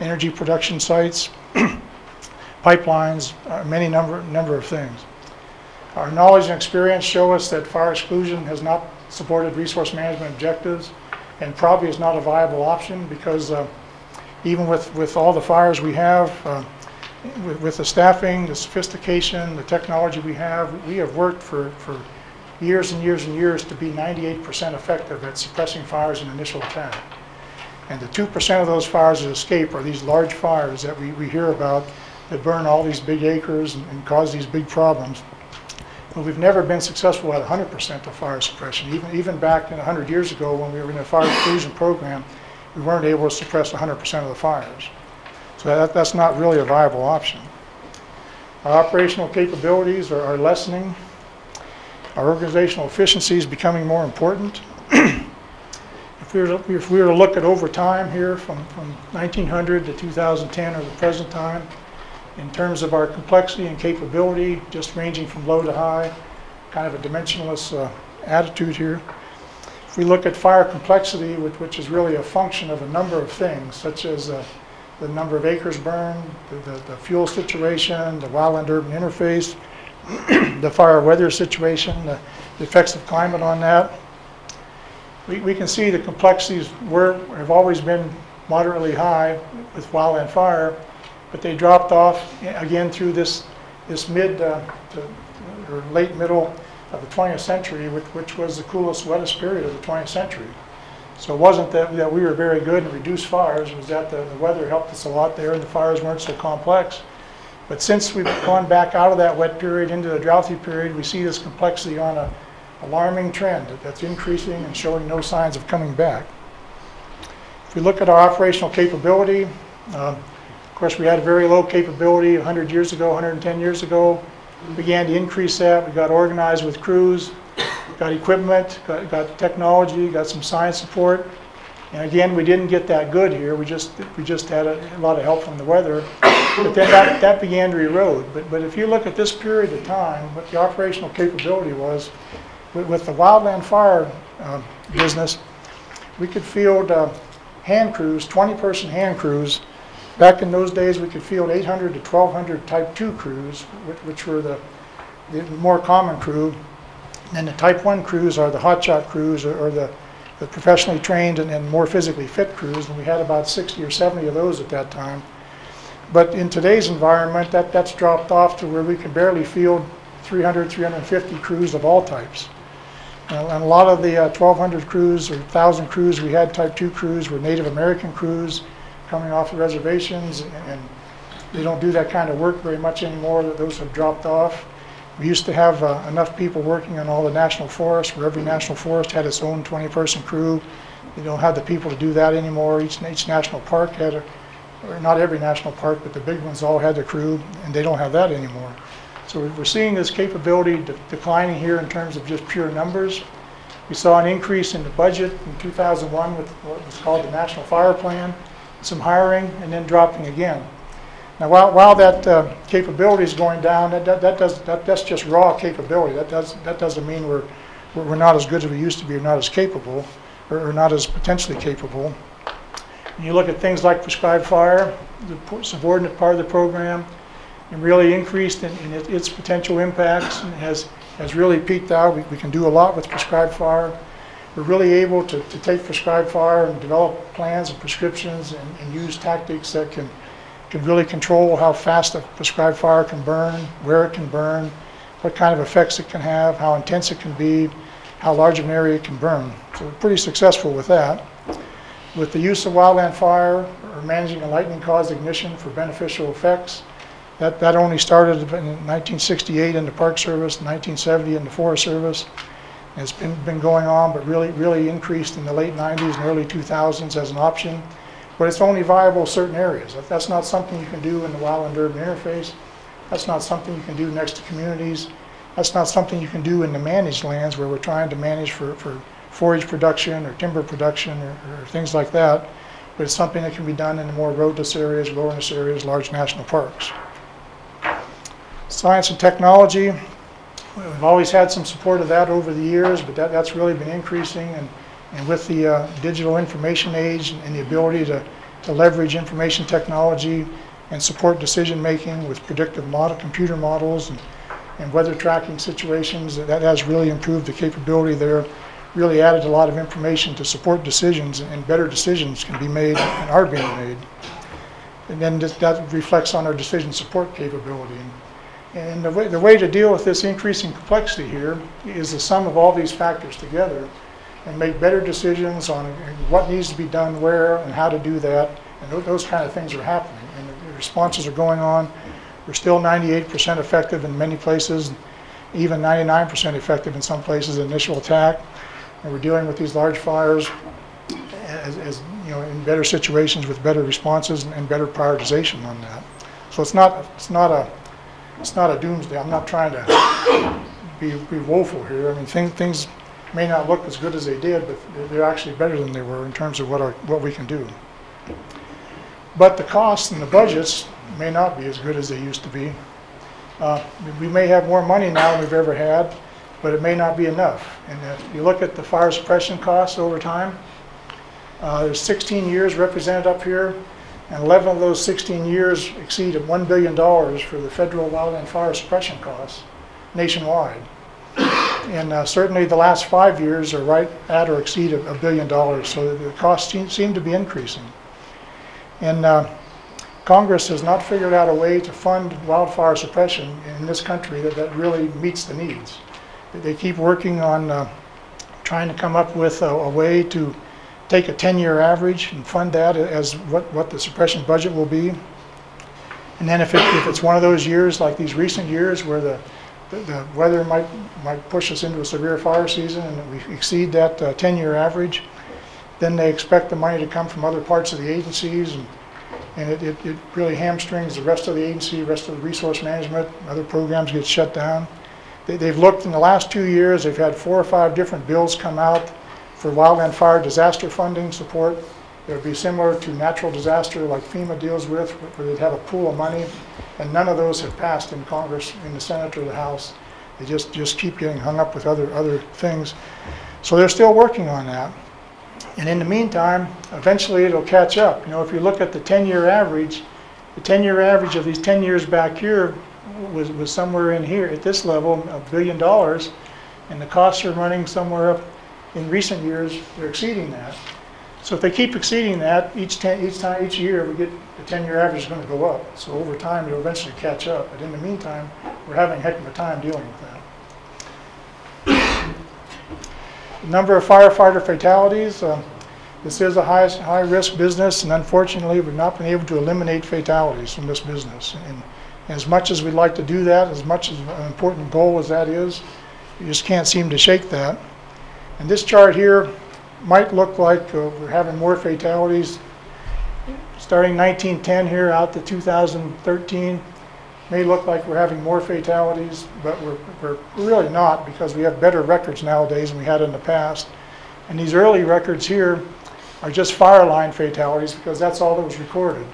energy production sites, pipelines, uh, many number, number of things. Our knowledge and experience show us that fire exclusion has not supported resource management objectives and probably is not a viable option because uh, even with, with all the fires we have, uh, with, with the staffing, the sophistication, the technology we have, we have worked for, for years and years and years to be 98% effective at suppressing fires in initial attack. And the 2% of those fires that escape are these large fires that we, we hear about that burn all these big acres and, and cause these big problems. But we've never been successful at 100% of fire suppression. Even, even back in 100 years ago when we were in a fire exclusion program, we weren't able to suppress 100% of the fires. So that, that's not really a viable option. Our operational capabilities are, are lessening. Our organizational efficiency is becoming more important. If we, were to, if we were to look at over time here from, from 1900 to 2010 or the present time, in terms of our complexity and capability, just ranging from low to high, kind of a dimensionless uh, attitude here. If we look at fire complexity, which, which is really a function of a number of things, such as uh, the number of acres burned, the, the, the fuel situation, the wildland urban interface, the fire weather situation, the, effects of climate on that. We, we can see the complexities were, have always been moderately high with wildland fire, but they dropped off again through this, this mid uh, to, or late middle of the 20th century, which, which was the coolest, wettest period of the 20th century. So it wasn't that, that we were very good in reduced fires, it was that the, the weather helped us a lot there and the fires weren't so complex. But since we've gone back out of that wet period into the droughty period, we see this complexity on a alarming trend that's increasing and showing no signs of coming back. If we look at our operational capability, um, of course, we had a very low capability 100 years ago, 110 years ago. We began to increase that. We got organized with crews, got equipment, got, got technology, got some science support. And again, we didn't get that good here. We just, we just had a, a lot of help from the weather. But then that, that began to erode. But, but if you look at this period of time, what the operational capability was, with, with the wildland fire uh, business, we could field uh, hand crews, 20-person hand crews. Back in those days, we could field 800 to 1,200 Type 2 crews, which, which were the, the more common crew. And the Type 1 crews are the hotshot crews or, or the, the professionally trained and, and more physically fit crews. And we had about 60 or 70 of those at that time. But in today's environment, that, that's dropped off to where we can barely field 300, 350 crews of all types. And a lot of the uh, 1,200 crews or 1,000 crews, we had Type 2 crews, were Native American crews coming off the reservations, and- and they don't do that kind of work very much anymore, those have dropped off. We used to have uh, enough people working on all the national forests, where every national forest had its own 20-person crew. You don't have the people to do that anymore. Each, each national park had a, or not every national park, but the big ones all had their crew, and they don't have that anymore. So we're seeing this capability de- declining here in terms of just pure numbers. We saw an increase in the budget in 2001 with what was called the National Fire Plan, some hiring, and then dropping again. Now, while, while that uh, capability is going down, that, that, that does, that, that's just raw capability. That does, that doesn't mean we're, we're we're not as good as we used to be, or not as capable, or, or not as potentially capable. And you look at things like prescribed fire, the subordinate part of the program, and really increased in, in it- its potential impacts, and has, has really peaked out. We, we can do a lot with prescribed fire. We're really able to, to take prescribed fire and develop plans and prescriptions and, and use tactics that can, can really control how fast a prescribed fire can burn, where it can burn, what kind of effects it can have, how intense it can be, how large an area it can burn. So we're pretty successful with that. With the use of wildland fire or managing a lightning-caused ignition for beneficial effects, that, that only started in 1968 in the Park Service, 1970 in the Forest Service. It's been, been going on, but really, really increased in the late 90s and early 2000s as an option. But it's only viable in certain areas. That- That's not something you can do in the wildland urban interface. That's not something you can do next to communities. That's not something you can do in the managed lands where we're trying to manage for, for forage production or timber production or, or things like that. But it's something that can be done in the more roadless areas, wilderness areas, large national parks. Science and technology, we've always had some support of that over the years, but that, that's really been increasing. And, and with the uh, digital information age and the ability to, to leverage information technology and support decision-making with predictive model, computer models and, and weather tracking situations, that has really improved the capability there, really added a lot of information to support decisions, and better decisions can be made and are being made. And then that- reflects on our decision support capability. And the way, the way to deal with this increasing complexity here is the sum of all these factors together and make better decisions on what needs to be done where and how to do that. And those kind of things are happening and the responses are going on. We're still 98% effective in many places, even 99% effective in some places, initial attack. And we're dealing with these large fires as, as, you know, in better situations with better responses and- and better prioritization on that. So it's not, it's not a, it's not a doomsday. I'm not trying to be, be woeful here. I mean, things, things may not look as good as they did, but they're- actually better than they were in terms of what our, what we can do. But the costs and the budgets may not be as good as they used to be. Uh, We may have more money now than we've ever had, but it may not be enough. And if you look at the fire suppression costs over time, uh, there's 16 years represented up here, and 11 of those 16 years exceeded $1 billion for the federal wildland fire suppression costs nationwide. And uh, certainly the last five years are right at or exceed a billion dollars, so the costs seem- seem to be increasing. And uh, Congress has not figured out a way to fund wildfire suppression in this country that, that really meets the needs. They keep working on uh, trying to come up with a, a way to take a 10-year average and fund that as what, what the suppression budget will be. And then if it, if it's one of those years, like these recent years, where the, the- the weather might, might push us into a severe fire season and we exceed that uh, 10-year average, then they expect the money to come from other parts of the agencies and, and it, it, it really hamstrings the rest of the agency, rest of the resource management, other programs get shut down. They, they've looked in the last two years, they've had four or five different bills come out for wildland fire disaster funding support. It would be similar to natural disaster like FEMA deals with, where they'd have a pool of money, and none of those have passed in Congress, in the Senate or the House. They just, just keep getting hung up with other, other things. So they're still working on that. And in the meantime, eventually it'll catch up. You know, if you look at the 10-year average, the 10-year average of these 10 years back here was, was somewhere in here, at this level, a billion dollars, and the costs are running somewhere up, in recent years, they're exceeding that. So if they keep exceeding that, each 10, each time, each year, we get, the 10-year average is going to go up. So over time, it'll eventually catch up. But in the meantime, we're having a heck of a time dealing with that. The Number of firefighter fatalities, um, this is a high, high-risk business, and unfortunately, we've not been able to eliminate fatalities from this business. And as much as we'd like to do that, as much as an important goal as that is, you just can't seem to shake that. And this chart here might look like uh, we're having more fatalities starting 1910 here out to 2013. May look like we're having more fatalities, but we're, we're really not because we have better records nowadays than we had in the past. And these early records here are just fire line fatalities because that's all that was recorded.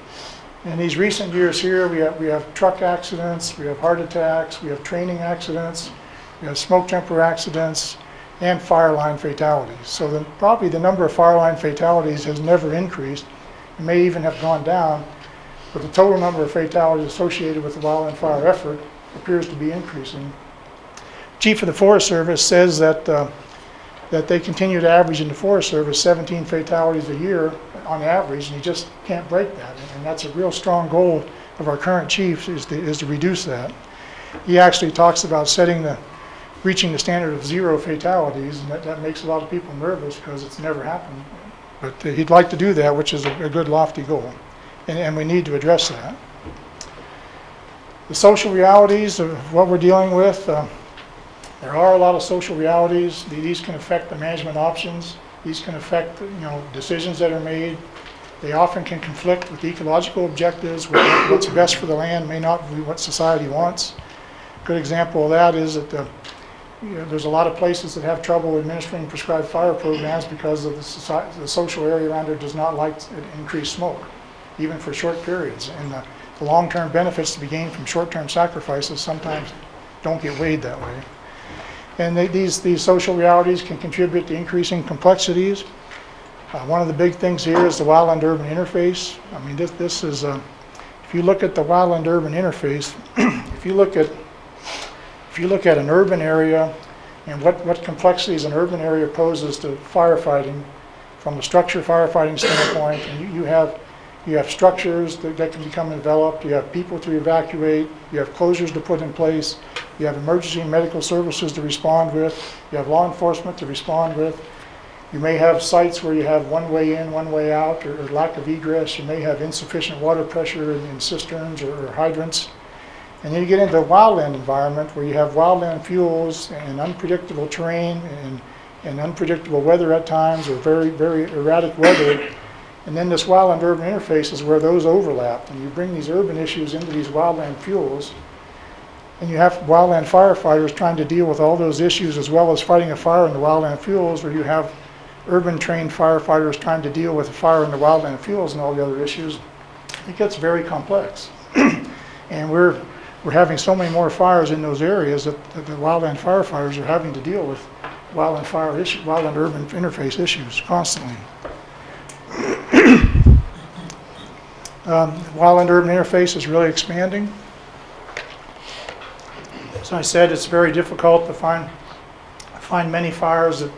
In these recent years here, we have, we have truck accidents, we have heart attacks, we have training accidents, we have smoke jumper accidents, and fire line fatalities. So the, probably the number of fire line fatalities has never increased. It may even have gone down, but the total number of fatalities associated with the wildland fire effort appears to be increasing. Chief of the Forest Service says that uh, that they continue to average in the Forest Service 17 fatalities a year on average, and you just can't break that. And that's a real strong goal of our current chiefs is to, is to reduce that. He actually talks about setting the, reaching the standard of zero fatalities, and that, that makes a lot of people nervous because it's never happened. But uh, he'd like to do that, which is a, a good lofty goal, and, and we need to address that. The social realities of what we're dealing with, uh, there are a lot of social realities. These can affect the management options. These can affect, you know, decisions that are made. They often can conflict with ecological objectives. What- What's best for the land may not be what society wants. Good example of that is that the, you know, there's a lot of places that have trouble administering prescribed fire programs because of the society, the social area around there does not like increased smoke, even for short periods. And the, the long-term benefits to be gained from short-term sacrifices sometimes don't get weighed that way. And they, these, these social realities can contribute to increasing complexities. Uh, one of the big things here is the wildland-urban interface. I mean, this, this is, uh, if you look at the wildland-urban interface, if you look at, if you look at an urban area and what, what complexities an urban area poses to firefighting, from a structure firefighting standpoint, and you, you have you have structures that, that can become enveloped, you have people to evacuate, you have closures to put in place, you have emergency medical services to respond with, you have law enforcement to respond with. You may have sites where you have one way in, one way out, or, or lack of egress. You may have insufficient water pressure in, in cisterns or, or hydrants. And then you get into a wildland environment where you have wildland fuels and unpredictable terrain and, and unpredictable weather at times, or very, very erratic weather. And then this wildland urban interface is where those overlap. And you bring these urban issues into these wildland fuels. And you have wildland firefighters trying to deal with all those issues as well as fighting a fire in the wildland fuels, where you have urban trained firefighters trying to deal with a fire in the wildland fuels and all the other issues. It gets very complex. and we're, we're having so many more fires in those areas that, that the wildland firefighters are having to deal with wildland fire issue, wildland urban interface issues constantly. Um, Wildland urban interface is really expanding. I said, it's very difficult to find, find many fires that,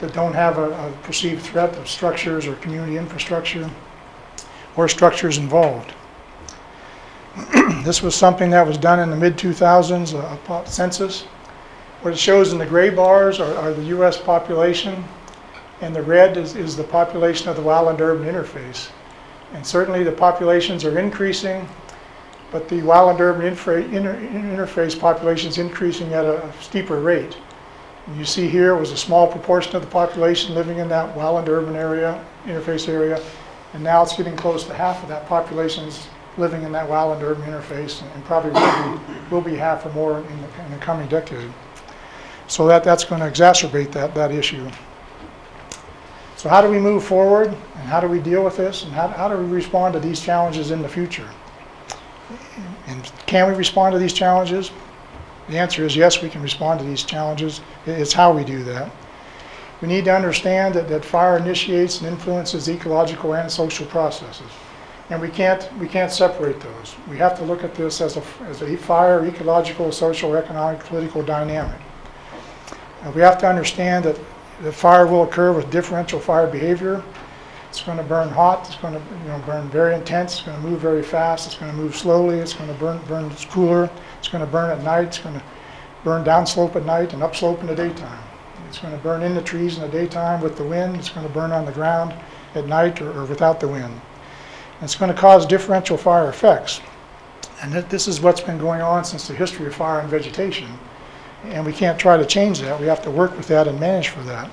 that don't have a, a perceived threat of structures or community infrastructure or structures involved. this was something that was done in the mid-2000s, a, a census. What it shows in the gray bars are, are the U.S. population, and the red is, is the population of the wildland urban interface. And certainly the populations are increasing, but the wildland urban infra, inter, interface population is increasing at a steeper rate. And you see here was a small proportion of the population living in that wildland urban area, interface area. And now it's getting close to half of that population's living in that wildland urban interface, and probably will be, will be half or more in the, in the coming decade. So that, that's going to exacerbate that, that issue. So how do we move forward, and how do we deal with this, and how, how do we respond to these challenges in the future? And can we respond to these challenges? The answer is yes, we can respond to these challenges. It's how we do that. We need to understand that, that fire initiates and influences ecological and social processes. And we can't, we can't separate those. We have to look at this as a, as a fire, ecological, social, economic, political dynamic. Uh, we have to understand that the fire will occur with differential fire behavior. It's going to burn hot, it's going to you know, burn very intense, it's going to move very fast, it's going to move slowly, it's going to burn, burn cooler, it's going to burn at night, it's going to burn downslope at night and upslope in the daytime. It's going to burn in the trees in the daytime with the wind, it's going to burn on the ground at night or, or without the wind. And it's going to cause differential fire effects. And th- this is what's been going on since the history of fire and vegetation. And we can't try to change that. We have to work with that and manage for that.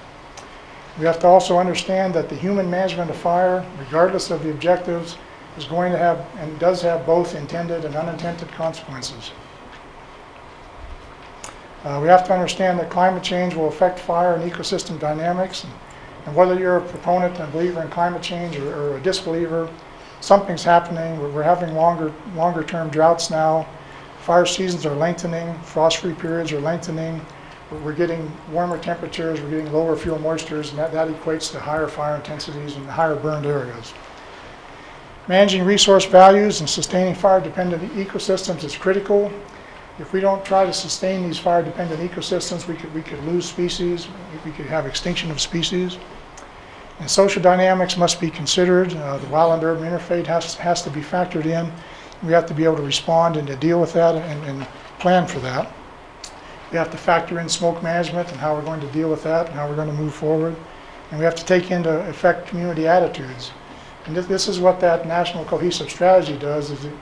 We have to also understand that the human management of fire, regardless of the objectives, is going to have and does have both intended and unintended consequences. Uh, we have to understand that climate change will affect fire and ecosystem dynamics. And, and whether you're a proponent and believer in climate change or, or a disbeliever, something's happening. We're, we're having longer, longer term droughts now. Fire seasons are lengthening. Frost-free periods are lengthening. We're, getting warmer temperatures. We're getting lower fuel moistures, and that, that equates to higher fire intensities and higher burned areas. Managing resource values and sustaining fire-dependent ecosystems is critical. If we don't try to sustain these fire-dependent ecosystems, we could, we could lose species, we could have extinction of species. And social dynamics must be considered. Uh, the wildland urban interface has, has to be factored in. We have to be able to respond and to deal with that and, and plan for that. We have to factor in smoke management and how we're going to deal with that and how we're going to move forward. And we have to take into effect community attitudes. And this, this is what that national cohesive strategy does is it,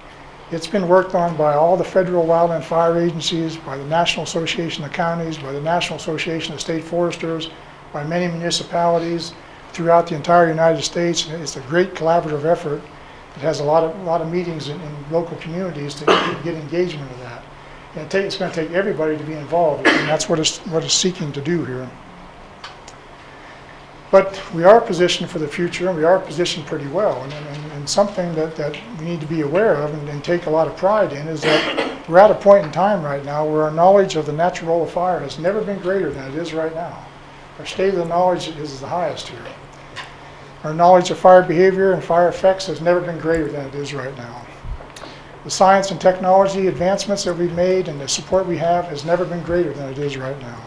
it's been worked on by all the federal wildland fire agencies, by the National Association of Counties, by the National Association of State Foresters, by many municipalities throughout the entire United States. And it's a great collaborative effort. It has a lot of, a lot of meetings in, in local communities to get, engagement that. And take, it's going to take everybody to be involved, and that's what it's, what it's seeking to do here. But we are positioned for the future, and we are positioned pretty well. And, and, and something that, that we need to be aware of and, and take a lot of pride in is that we're at a point in time right now where our knowledge of the natural role of fire has never been greater than it is right now. Our state of the knowledge is the highest here. Our knowledge of fire behavior and fire effects has never been greater than it is right now. The science and technology advancements that we've made and the support we have has never been greater than it is right now.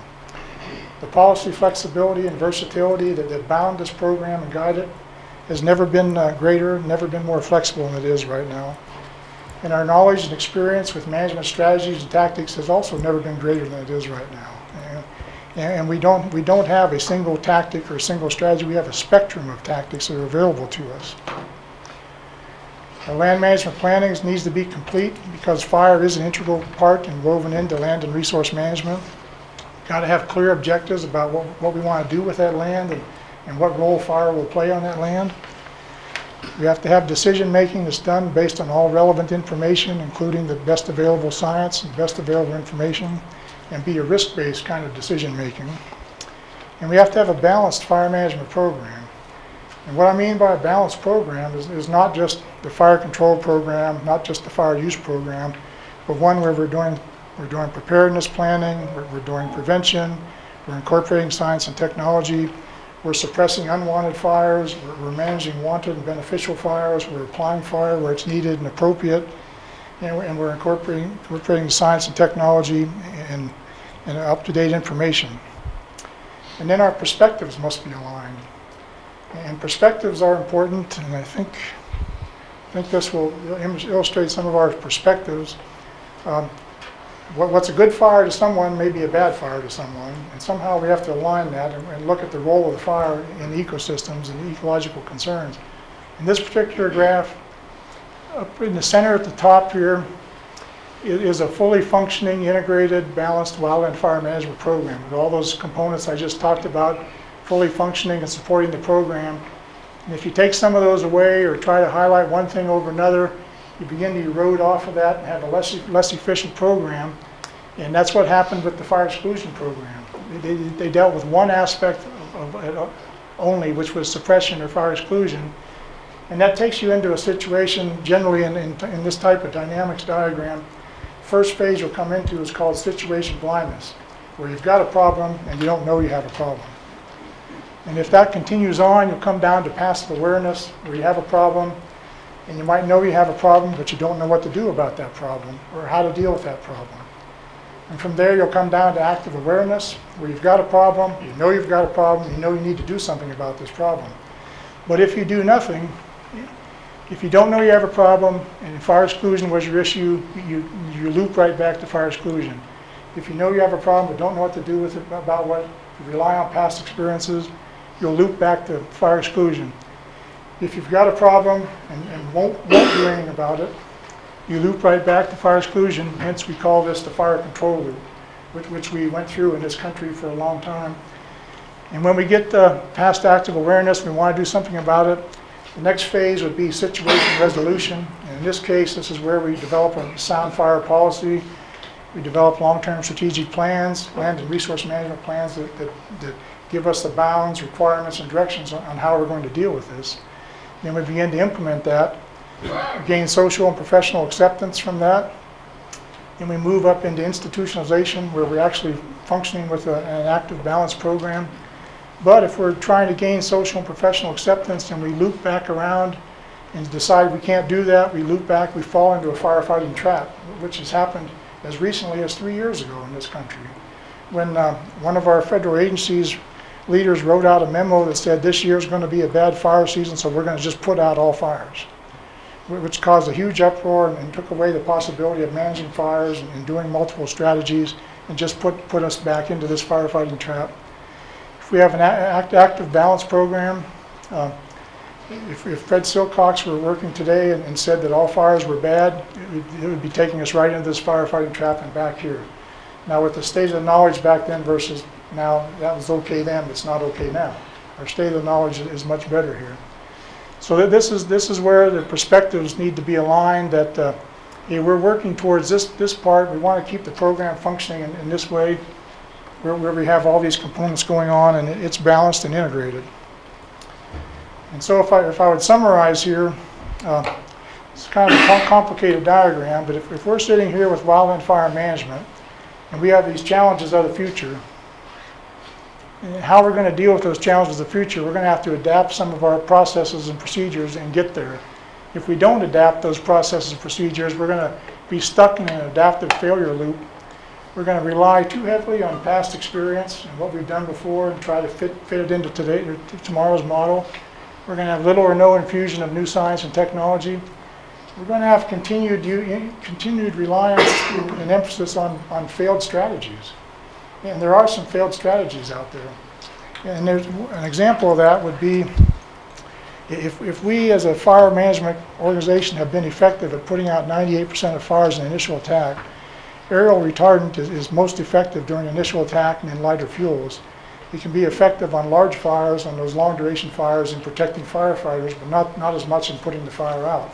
The policy flexibility and versatility that, that bound this program and guide it has never been uh, greater, never been more flexible than it is right now. And our knowledge and experience with management strategies and tactics has also never been greater than it is right now. And, and we don't we don't have a single tactic or a single strategy. We have a spectrum of tactics that are available to us. Land management planning needs to be complete because fire is an integral part and woven into land and resource management. Got to have clear objectives about what, what we want to do with that land and, and what role fire will play on that land. We have to have decision making that's done based on all relevant information, including the best available science and best available information, and be a risk-based kind of decision making. And we have to have a balanced fire management program. And what I mean by a balanced program is, is not just the fire control program, not just the fire use program, but one where we're doing we're doing preparedness planning, we're, we're doing prevention, we're incorporating science and technology, we're suppressing unwanted fires, we're, we're managing wanted and beneficial fires, we're applying fire where it's needed and appropriate, and, we're- and we're incorporating, incorporating science and technology and, and up-to-date information. And then our perspectives must be aligned. And perspectives are important, and I think, I think this will illustrate some of our perspectives. Um, what, what's a good fire to someone may be a bad fire to someone, and somehow we have to align that and, and look at the role of the fire in ecosystems and ecological concerns. In this particular graph, up in the center at the top here i- is a fully functioning, integrated, balanced wildland fire management program with all those components I just talked about fully functioning and supporting the program. And if you take some of those away or try to highlight one thing over another, you begin to erode off of that and have a less, less efficient program. And that's what happened with the fire exclusion program. They, they- they dealt with one aspect of, of only, which was suppression or fire exclusion. And that takes you into a situation, generally in, in, in this type of dynamics diagram, first phase you'll come into is called situation blindness, where you've got a problem and you don't know you have a problem. And if that continues on, you'll come down to passive awareness, where you have a problem, and you might know you have a problem, but you don't know what to do about that problem, or how to deal with that problem. And from there, you'll come down to active awareness, where you've got a problem, you know you've got a problem, you know you need to do something about this problem. But if you do nothing, if you don't know you have a problem, and fire exclusion was your issue, you, you loop right back to fire exclusion. If you know you have a problem but don't know what to do with it, about what, you rely on past experiences, you'll loop back to fire exclusion. If you've got a problem and, and won't, won't do anything about it, you loop right back to fire exclusion, hence we call this the fire control loop, which, which we went through in this country for a long time. And when we get uh, past active awareness, we want to do something about it, the next phase would be situation resolution. And in this case, this is where we develop a sound fire policy. We develop long-term strategic plans, land and resource management plans that, that, that give us the bounds, requirements, and directions on, on how we're going to deal with this. Then we begin to implement that, gain social and professional acceptance from that. and we move up into institutionalization, where we're actually functioning with a, an active balance program. But if we're trying to gain social and professional acceptance and we loop back around and decide we can't do that, we loop back, we fall into a firefighting trap, which has happened as recently as three years ago in this country. When uh, one of our federal agencies leaders wrote out a memo that said this year is going to be a bad fire season, so we're going to just put out all fires, which caused a huge uproar and, and took away the possibility of managing fires and, and doing multiple strategies and just put, put us back into this firefighting trap. If we have an act- active balance program, uh, if if Fred Silcox were working today and and said that all fires were bad, it would- it would be taking us right into this firefighting trap and back here. Now, with the state of knowledge back then versus now, that was okay then, it's not okay now. Our state of knowledge is much better here. So this is, this is where the perspectives need to be aligned, that uh, we're working towards this, this part, we want to keep the program functioning in in this way, where, where we have all these components going on and it- it's balanced and integrated. And so if I, if I would summarize here, uh, it's kind of a complicated diagram, but if, if we're sitting here with wildland fire management and we have these challenges of the future, and how we're going to deal with those challenges of the future, we're going to have to adapt some of our processes and procedures and get there. If we don't adapt those processes and procedures, we're going to be stuck in an adaptive failure loop we're going to rely too heavily on past experience and what we've done before and try to fit, fit it into today, or tomorrow's model. We're going to have little or no infusion of new science and technology. We're going to have continued, continued reliance and emphasis on, on failed strategies. And there are some failed strategies out there. And there's, an example of that would be if, if we as a fire management organization have been effective at putting out 98% of fires in initial attack, aerial retardant is, is most effective during initial attack and in lighter fuels. It can be effective on large fires, on those long duration fires in protecting firefighters, but not, not as much in putting the fire out.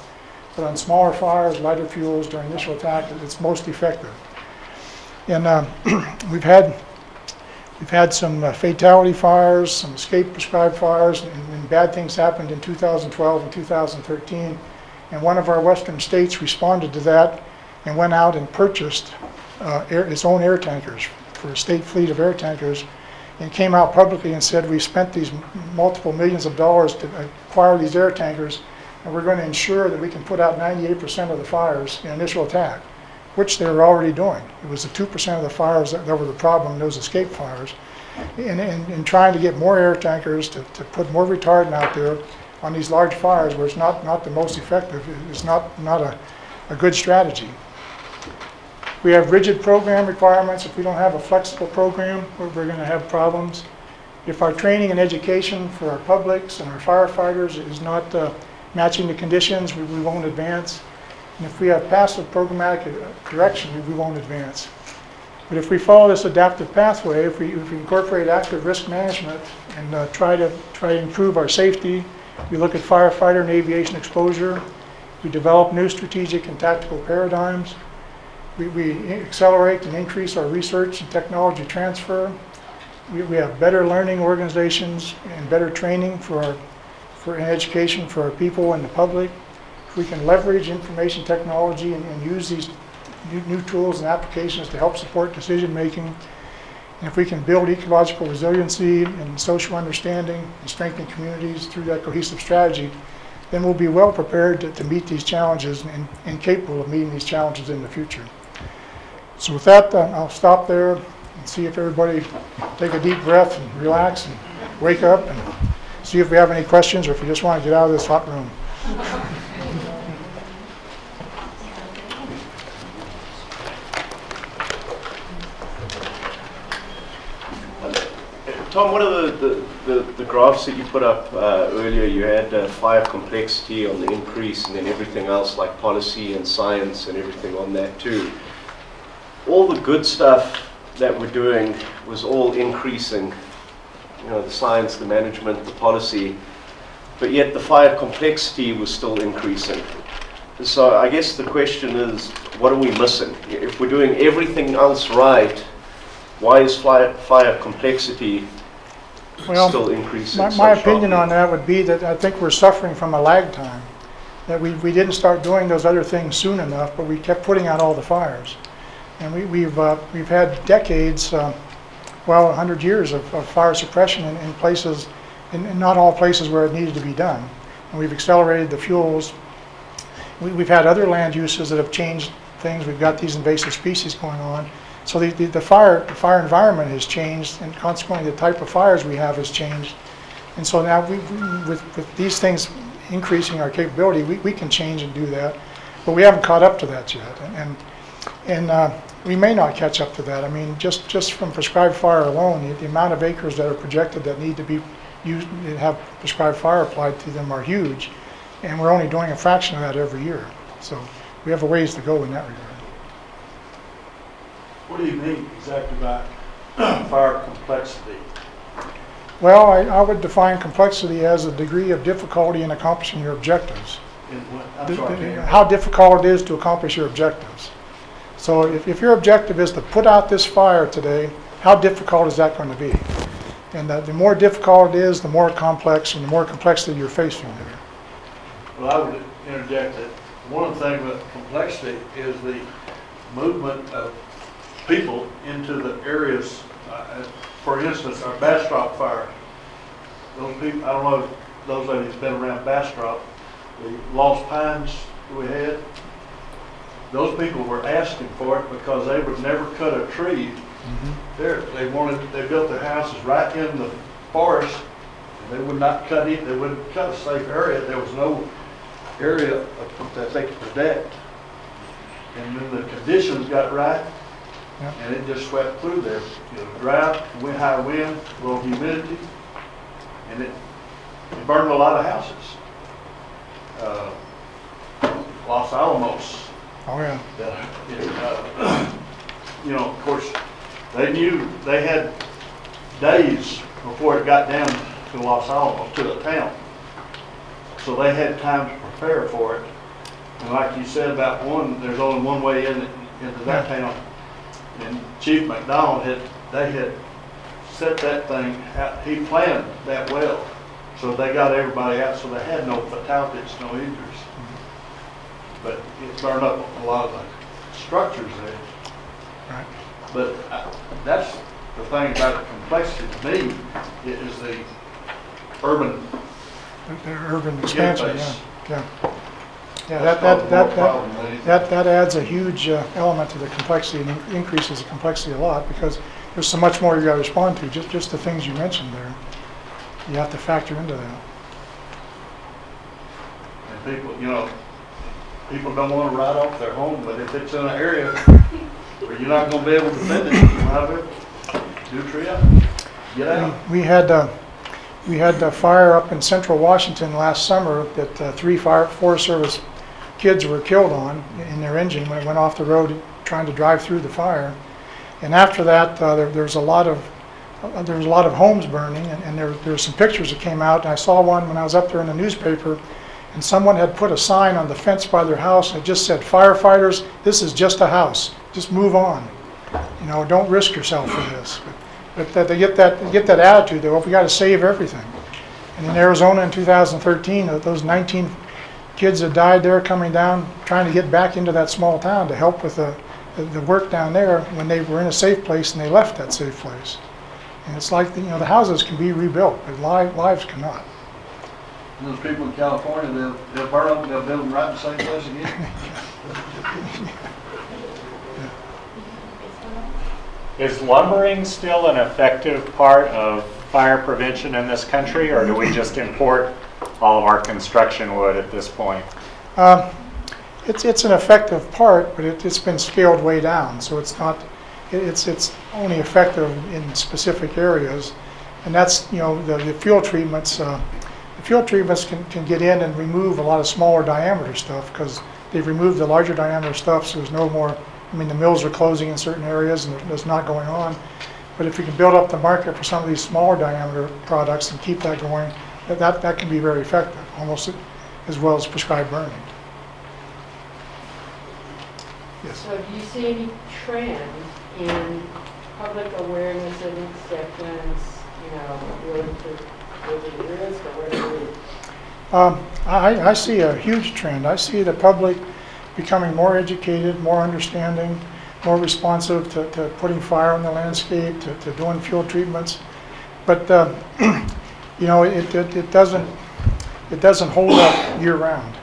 But on smaller fires, lighter fuels during initial attack, it's most effective. And um, we've had we've had some uh, fatality fires, some escape prescribed fires, and, and bad things happened in 2012 and 2013. And one of our western states responded to that and went out and purchased uh, air, its own air tankers for a state fleet of air tankers and came out publicly and said, we spent these multiple millions of dollars to acquire these air tankers and we're going to ensure that we can put out 98% of the fires in initial attack, which they were already doing. It was the 2% of the fires that, that were the problem, those escape fires. And, and, and trying to get more air tankers to, to put more retardant out there on these large fires where it's not, not the most effective, is not, not a, a good strategy. We have rigid program requirements. If we don't have a flexible program, we're, we're going to have problems. If our training and education for our publics and our firefighters is not uh, matching the conditions, we, we won't advance. And if we have passive programmatic uh, direction, we, we won't advance. But if we follow this adaptive pathway, if we, if we incorporate active risk management and uh, try to try to improve our safety We look at firefighter and aviation exposure. We develop new strategic and tactical paradigms. We, we accelerate and increase our research and technology transfer. We, we have better learning organizations and better training for our, for education for our people and the public. If we can leverage information technology and, and use these new, new tools and applications to help support decision making, and if we can build ecological resiliency and social understanding and strengthen communities through that cohesive strategy, then we'll be well prepared to, to meet these challenges and, and capable of meeting these challenges in the future. So with that, uh, I'll stop there and see if everybody take a deep breath and relax and wake up and see if we have any questions or if you just want to get out of this hot room. Tom, one of the, the, the, the graphs that you put up uh, earlier, you had uh, fire complexity on the increase and then everything else like policy and science and everything on that too. All the good stuff that we're doing was all increasing, you know, the science, the management, the policy, but yet the fire complexity was still increasing. So I guess the question is, what are we missing? If we're doing everything else right, why is fire, fire complexity Well, still increasing My, my opinion sharply? on that would be that I think we're suffering from a lag time. That we, we didn't start doing those other things soon enough, but we kept putting out all the fires. And we, we've, uh, we've had decades, uh, well, 100 years of, of fire suppression in, in places, in, in not all places where it needed to be done. And we've accelerated the fuels. We, we've had other land uses that have changed things. We've got these invasive species going on. So the, the, the fire, the fire environment has changed, and consequently, the type of fires we have has changed. And so now, we- with, with these things increasing our capability, we, we can change and do that. But we haven't caught up to that yet. And, and, and uh, we may not catch up to that. I mean, just, just from prescribed fire alone, the, the amount of acres that are projected that need to be used, that have prescribed fire applied to them are huge. And we're only doing a fraction of that every year. So we have a ways to go in that regard. What do you mean exactly by fire complexity? Well, I, I would define complexity as a degree of difficulty in accomplishing your objectives. In what, sorry. How difficult it is to accomplish your objectives. So if, if your objective is to put out this fire today, how difficult is that going to be? And the, the more difficult it is, the more complex and the more complexity you're facing there. Well, I would interject that one thing with complexity is the movement of people into the areas, uh, for instance, our Bastrop fire. Those people, I don't know, if those that's been around Bastrop, the Lost Pines we had, those people were asking for it because they would never cut a tree there. They wanted, they built their houses right in the forest, and they would not cut it, they wouldn't cut a safe area, there was no area that they could protect. And then the conditions got right, and it just swept through there. You know, drought, wind, high wind, low humidity, and it, it burned a lot of houses. Uh, Los Alamos, Oh, yeah. that, it, uh, you know, of course, they knew, they had days before it got down to Los Alamos, to the town. So they had time to prepare for it. And like you said about one, there's only one way in, into that town. And Chief McDonald had, they had set that thing, out- he planned that well. So they got everybody out, so they had no fatalities, no injuries. But it burned up a lot of the structures there. Right. But uh, that's the thing about the complexity to me, i- is the urban The- the urban expansion, yeah, yeah. Yeah, that, that, that, that, problem than anything. that, that adds a huge uh, element to the complexity and in- increases the complexity a lot because there's so much more you gotta respond to, just, just the things you mentioned there. You have to factor into that. And people, you know, people don't want to ride off their home, but if it's in an area where you're not gonna be able to defend it, you have it, do tree out, get out. We had, uh, we had a fire up in central Washington last summer that uh, three fire, Forest Service kids were killed on in their engine when it went off the road trying to drive through the fire. And after that, uh, there, there's a lot of uh, there was a lot of homes burning, and, and there, there were some pictures that came out, and I saw one when I was up there in the newspaper, and someone had put a sign on the fence by their house, that just said, firefighters, this is just a house, just move on. You know, don't risk yourself for this. But- But that they get that, they get that attitude, though, we gotta save everything. And in Arizona in 2013, uh, those 19 kids that died there coming down, trying to get back into that small town to help with the, the- the work down there when they were in a safe place and they left that safe place. And it's like, you know, the houses can be rebuilt, but li- lives cannot. And Those people in California, they'll, they'll burn them, they'll build them right in the same place again. Is lumbering still an effective part of fire prevention in this country, or do we just import all of our construction wood at this point? Um, It's, it's an effective part, but it, it's been scaled way down, so it's not, it- it's, it's only effective in specific areas. And that's, you know, the, the fuel treatments, uh, the fuel treatments can, can get in and remove a lot of smaller diameter stuff, because they've removed the larger diameter stuff, so there's no more, I mean, the mills are closing in certain areas, and there's, not going on. But if we can build up the market for some of these smaller diameter products and keep that going, that, that, that can be very effective, almost as well as prescribed burning. Yes. So do you see any trend in public awareness and acceptance, you know, willing to Um, I, I see a huge trend. I see the public becoming more educated, more understanding, more responsive to, to putting fire on the landscape, to, to doing fuel treatments. But, uh, you know, it, it, it doesn't, it doesn't hold up year-round.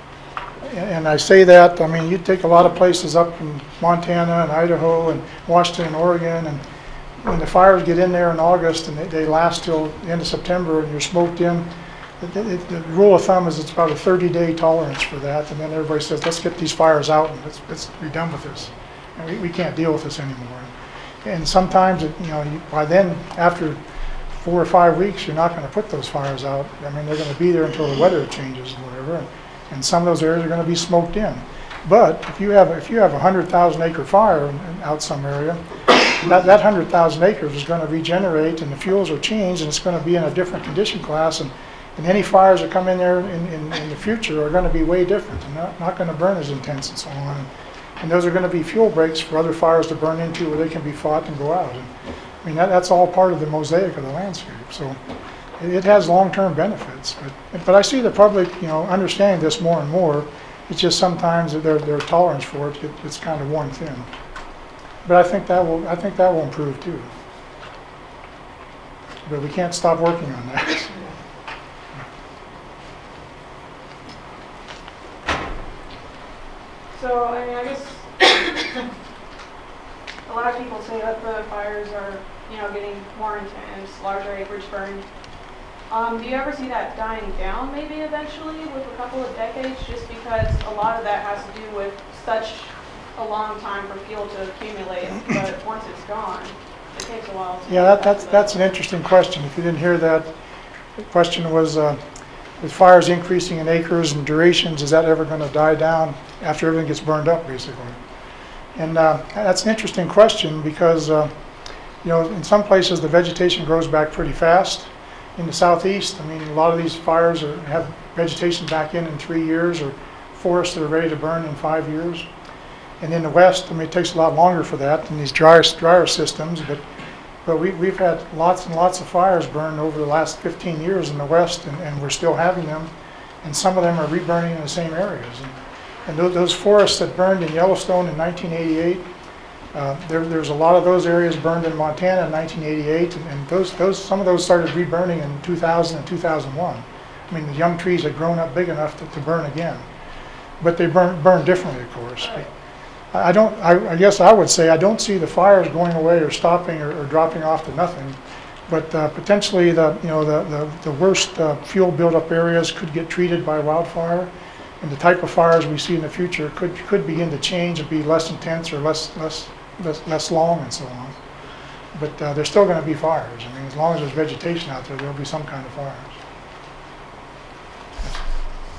And I say that, I mean, you take a lot of places up in Montana and Idaho and Washington and Oregon, and when the fires get in there in August and they, they last till the end of September and you're smoked in, the, the, the rule of thumb is it's about a 30-day tolerance for that, and then everybody says, let's get these fires out and let's, let's be done with this. And we, we can't deal with this anymore. And sometimes, it, you know, you, by then, after four or five weeks, you're not going to put those fires out. I mean, they're going to be there until the weather changes and whatever. And, and some of those areas are going to be smoked in. But if you have if you have a hundred thousand acre fire in, in- out some area, that that hundred thousand acres is going to regenerate, and the fuels are changed, and it's going to be in a different condition class. And, and any fires that come in there in, in, in the future are going to be way different, and not, not going to burn as intense and so on. And those are going to be fuel breaks for other fires to burn into where they can be fought and go out. And, I mean, that, that's all part of the mosaic of the landscape. So it, it has long-term benefits. But, but I see the public, you know, understanding this more and more. It's just sometimes their, their tolerance for it, it, it's kind of worn thin. But I think that will, I think that will improve too. But we can't stop working on that. So, I mean, I guess a lot of people say that the fires are, you know, getting more intense, larger acreage burned. Um, do you ever see that dying down maybe eventually with a couple of decades, just because a lot of that has to do with such a long time for fuel to accumulate, but once it's gone, it takes a while to. Yeah, that, that's, that's an interesting question. If you didn't hear that, the question was, uh, with fires increasing in acres and durations, is that ever going to die down after everything gets burned up, basically? And uh, that's an interesting question because, uh, you know, in some places the vegetation grows back pretty fast. In the southeast, I mean, a lot of these fires are, have vegetation back in in three years or forests that are ready to burn in five years. And in the west, I mean, it takes a lot longer for that in these drier, drier systems, but but we, we've had lots and lots of fires burn over the last 15 years in the west, and, and we're still having them. And some of them are reburning in the same areas. And, and those, those forests that burned in Yellowstone in 1988, uh, there, there's a lot of those areas burned in Montana in 1988, and, and those, those, some of those started reburning in 2000 and 2001. I mean, the young trees had grown up big enough to, to burn again. But they burn, burn differently, of course. I don't, I, I guess I would say, I don't see the fires going away or stopping or, or dropping off to nothing. But uh, potentially the, you know, the, the, the worst uh, fuel buildup areas could get treated by wildfire. And the type of fires we see in the future could, could begin to change and be less intense or less, less, less, less long and so on. But uh, there's still gonna be fires. I mean, as long as there's vegetation out there, there'll be some kind of fires.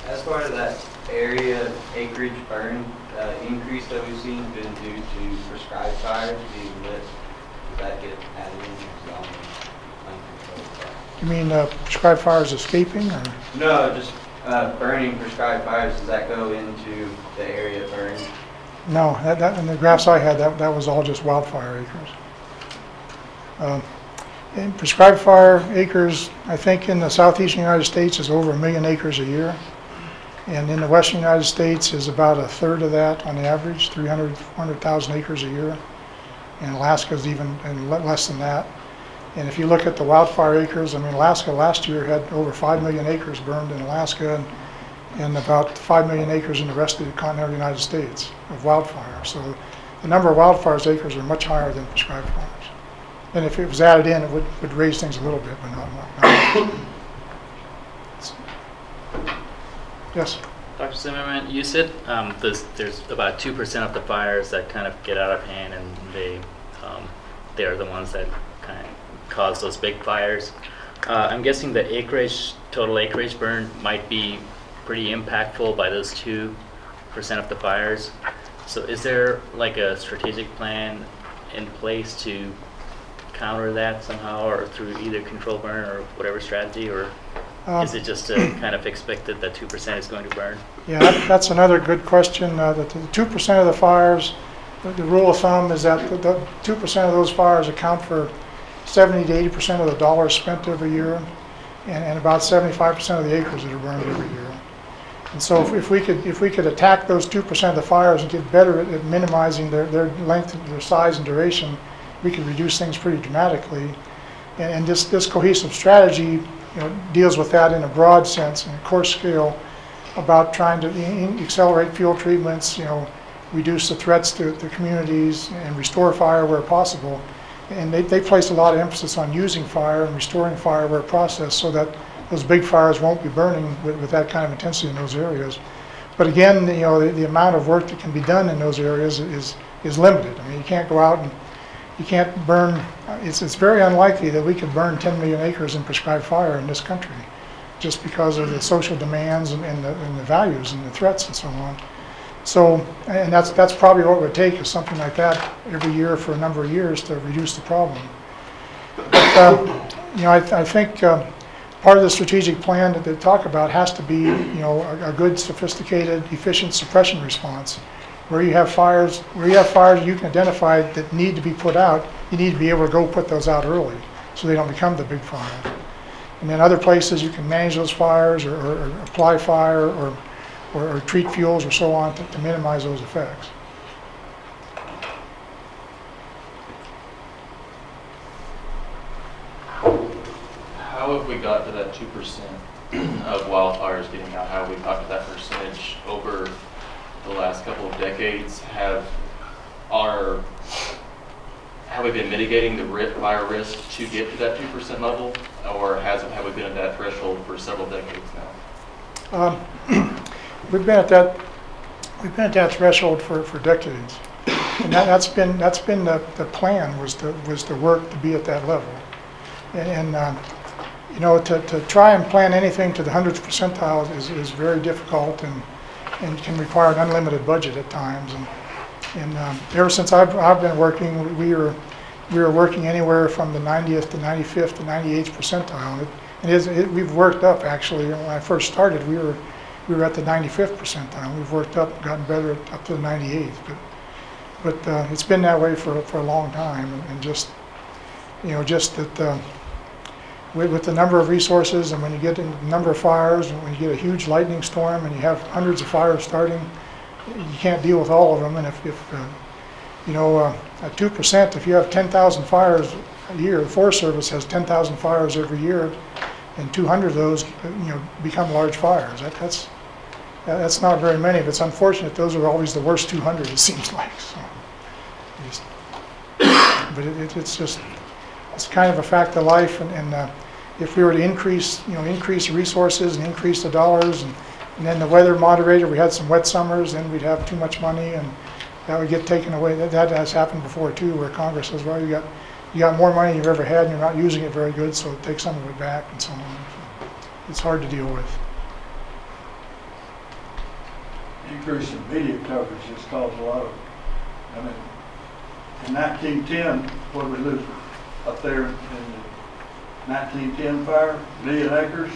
As far as that area acreage burn uh, increase that we've seen been due to prescribed fires being lit, does that get added in? You mean uh, prescribed fires escaping, or? No, just uh, burning prescribed fires, does that go into the area burned? No, that, that, in the graphs I had, that, that was all just wildfire acres. Um, In prescribed fire acres, I think in the southeastern United States is over a million acres a year. And in the western United States is about a third of that on average, 300, 400,000 acres a year. And Alaska's even and less than that. And if you look at the wildfire acres, I mean, Alaska last year had over 5 million acres burned in Alaska and, and about 5 million acres in the rest of the continental United States of wildfire. So the number of wildfires acres are much higher than prescribed fires. And if it was added in, it would, would raise things a little bit, but not much. Yes, Dr. Zimmerman, you said um, there's, there's about 2% of the fires that kind of get out of hand and they, um, they're the ones that kind of cause those big fires. Uh, I'm guessing the acreage, total acreage burn might be pretty impactful by those 2% of the fires. So is there like a strategic plan in place to counter that somehow or through either control burn or whatever strategy or Um, is it just uh, kind of expected that 2% is going to burn? yeah, that- that's another good question. Uh, The the 2% of the fires, the- the rule of thumb is that the- the 2% of those fires account for 70 to 80% of the dollars spent every year and and about 75% of the acres that are burned every year. And so if- if we could, if we could attack those 2% of the fires and get better at at minimizing their their length, their size and duration, we could reduce things pretty dramatically. And, and this, this cohesive strategy, you know, deals with that in a broad sense, and a coarse scale, about trying to accelerate fuel treatments, you know, reduce the threats to the communities and restore fire where possible. And they, they place a lot of emphasis on using fire and restoring fire where processed so that those big fires won't be burning with, with that kind of intensity in those areas. But again, you know, the, the amount of work that can be done in those areas is, is limited. I mean, you can't go out and you can't burn, it's, it's very unlikely that we could burn 10 million acres in prescribed fire in this country, just because of the social demands and, and the, and the values and the threats and so on. So, and that's, that's probably what it would take, is something like that every year for a number of years to reduce the problem. But, uh, you know, I, I think uh, part of the strategic plan that they talk about has to be, you know, a, a good, sophisticated, efficient suppression response where you have fires, where you have fires you can identify that need to be put out, you need to be able to go put those out early, so they don't become the big fires. And then other places, you can manage those fires, or, or or apply fire, or, or treat fuels, or so on, to to minimize those effects. How have we got to that two percent of wildfires getting out? How have we got to that percentage over the last couple of decades? Have our, have we been mitigating the ri- fire risk to get to that two percent level? Or has, have we been at that threshold for several decades now? Um, We've been at that, we've been at that threshold for, for decades. And that, that's been, that's been the, the plan, was the was to work to be at that level. And, and, um, you know, to, to try and plan anything to the hundredth percentile is, is very difficult and, and can require an unlimited budget at times. And, and um, ever since I've, I've been working, we were, we were working anywhere from the 90th to 95th to 98th percentile. And it- it is, it, we've worked up, actually. When I first started, we were, we were at the 95th percentile. We've worked up, gotten better up to the 98th. But, but uh, it's been that way for, for a long time. And, and just, you know, just that uh, with, with the number of resources and when you get a number of fires and when you get a huge lightning storm and you have hundreds of fires starting, you can't deal with all of them. And if, if uh, you know, uh, at 2%, if you have 10,000 fires a year, the Forest Service has 10,000 fires every year, and 200 of those, uh, you know, become large fires. That, that's, that's not very many, but it's unfortunate, those are always the worst 200, it seems like, so. But it, it- it's just, it's kind of a fact of life, and, and uh, if we were to increase, you know, increase resources and increase the dollars, and, and then the weather moderated, we had some wet summers, then we'd have too much money, and that would get taken away. That, that has happened before too, where Congress says, well, you got, you got more money than you've ever had, and you're not using it very good, so take some of it back, and so on. So It's hard to deal with. Increase in media coverage has caused a lot of, I mean, in nineteen ten, what did we lose up there in the 1910 fire, a million acres,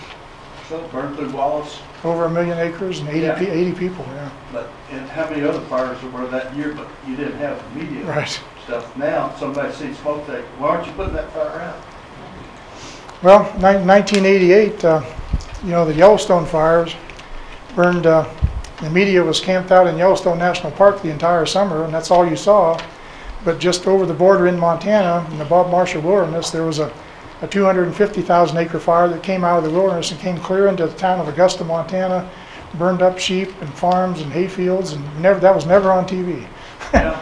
so burned through Wallace. Over a million acres and 80, Yeah. pe- 80 people, yeah. But, and how many other fires there were that year, but you didn't have media Right. stuff. Now, somebody sees smoke, they, why aren't you putting that fire out? Well, 1988, uh, you know, the Yellowstone fires burned, uh, the media was camped out in Yellowstone National Park the entire summer, and that's all you saw. But just over the border in Montana, in the Bob Marshall Wilderness, there was a a 250,000 acre fire that came out of the wilderness and came clear into the town of Augusta, Montana, burned up sheep and farms and hayfields, and never, that was never on TV. And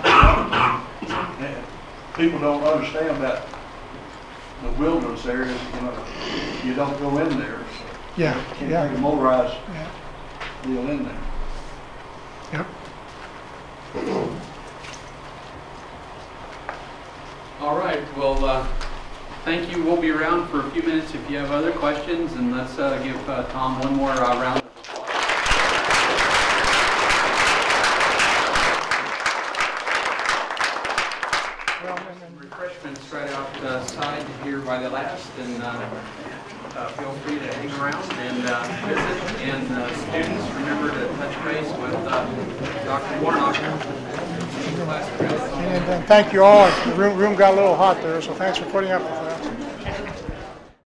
People don't understand that the wilderness areas, you know, you don't go in there. so Yeah, Can't a yeah, motorized Yeah. deal in there. yep. All right, well, uh, thank you. We'll be around for a few minutes if you have other questions, and let's uh, give uh, Tom one more uh, round. Refreshments right outside here by the last, and uh, uh, feel free to hang around and uh, visit. And uh, students, remember to touch base with uh, Dr. Warnock. And, and thank you all. The room, room got a little hot there, so thanks for putting up with that.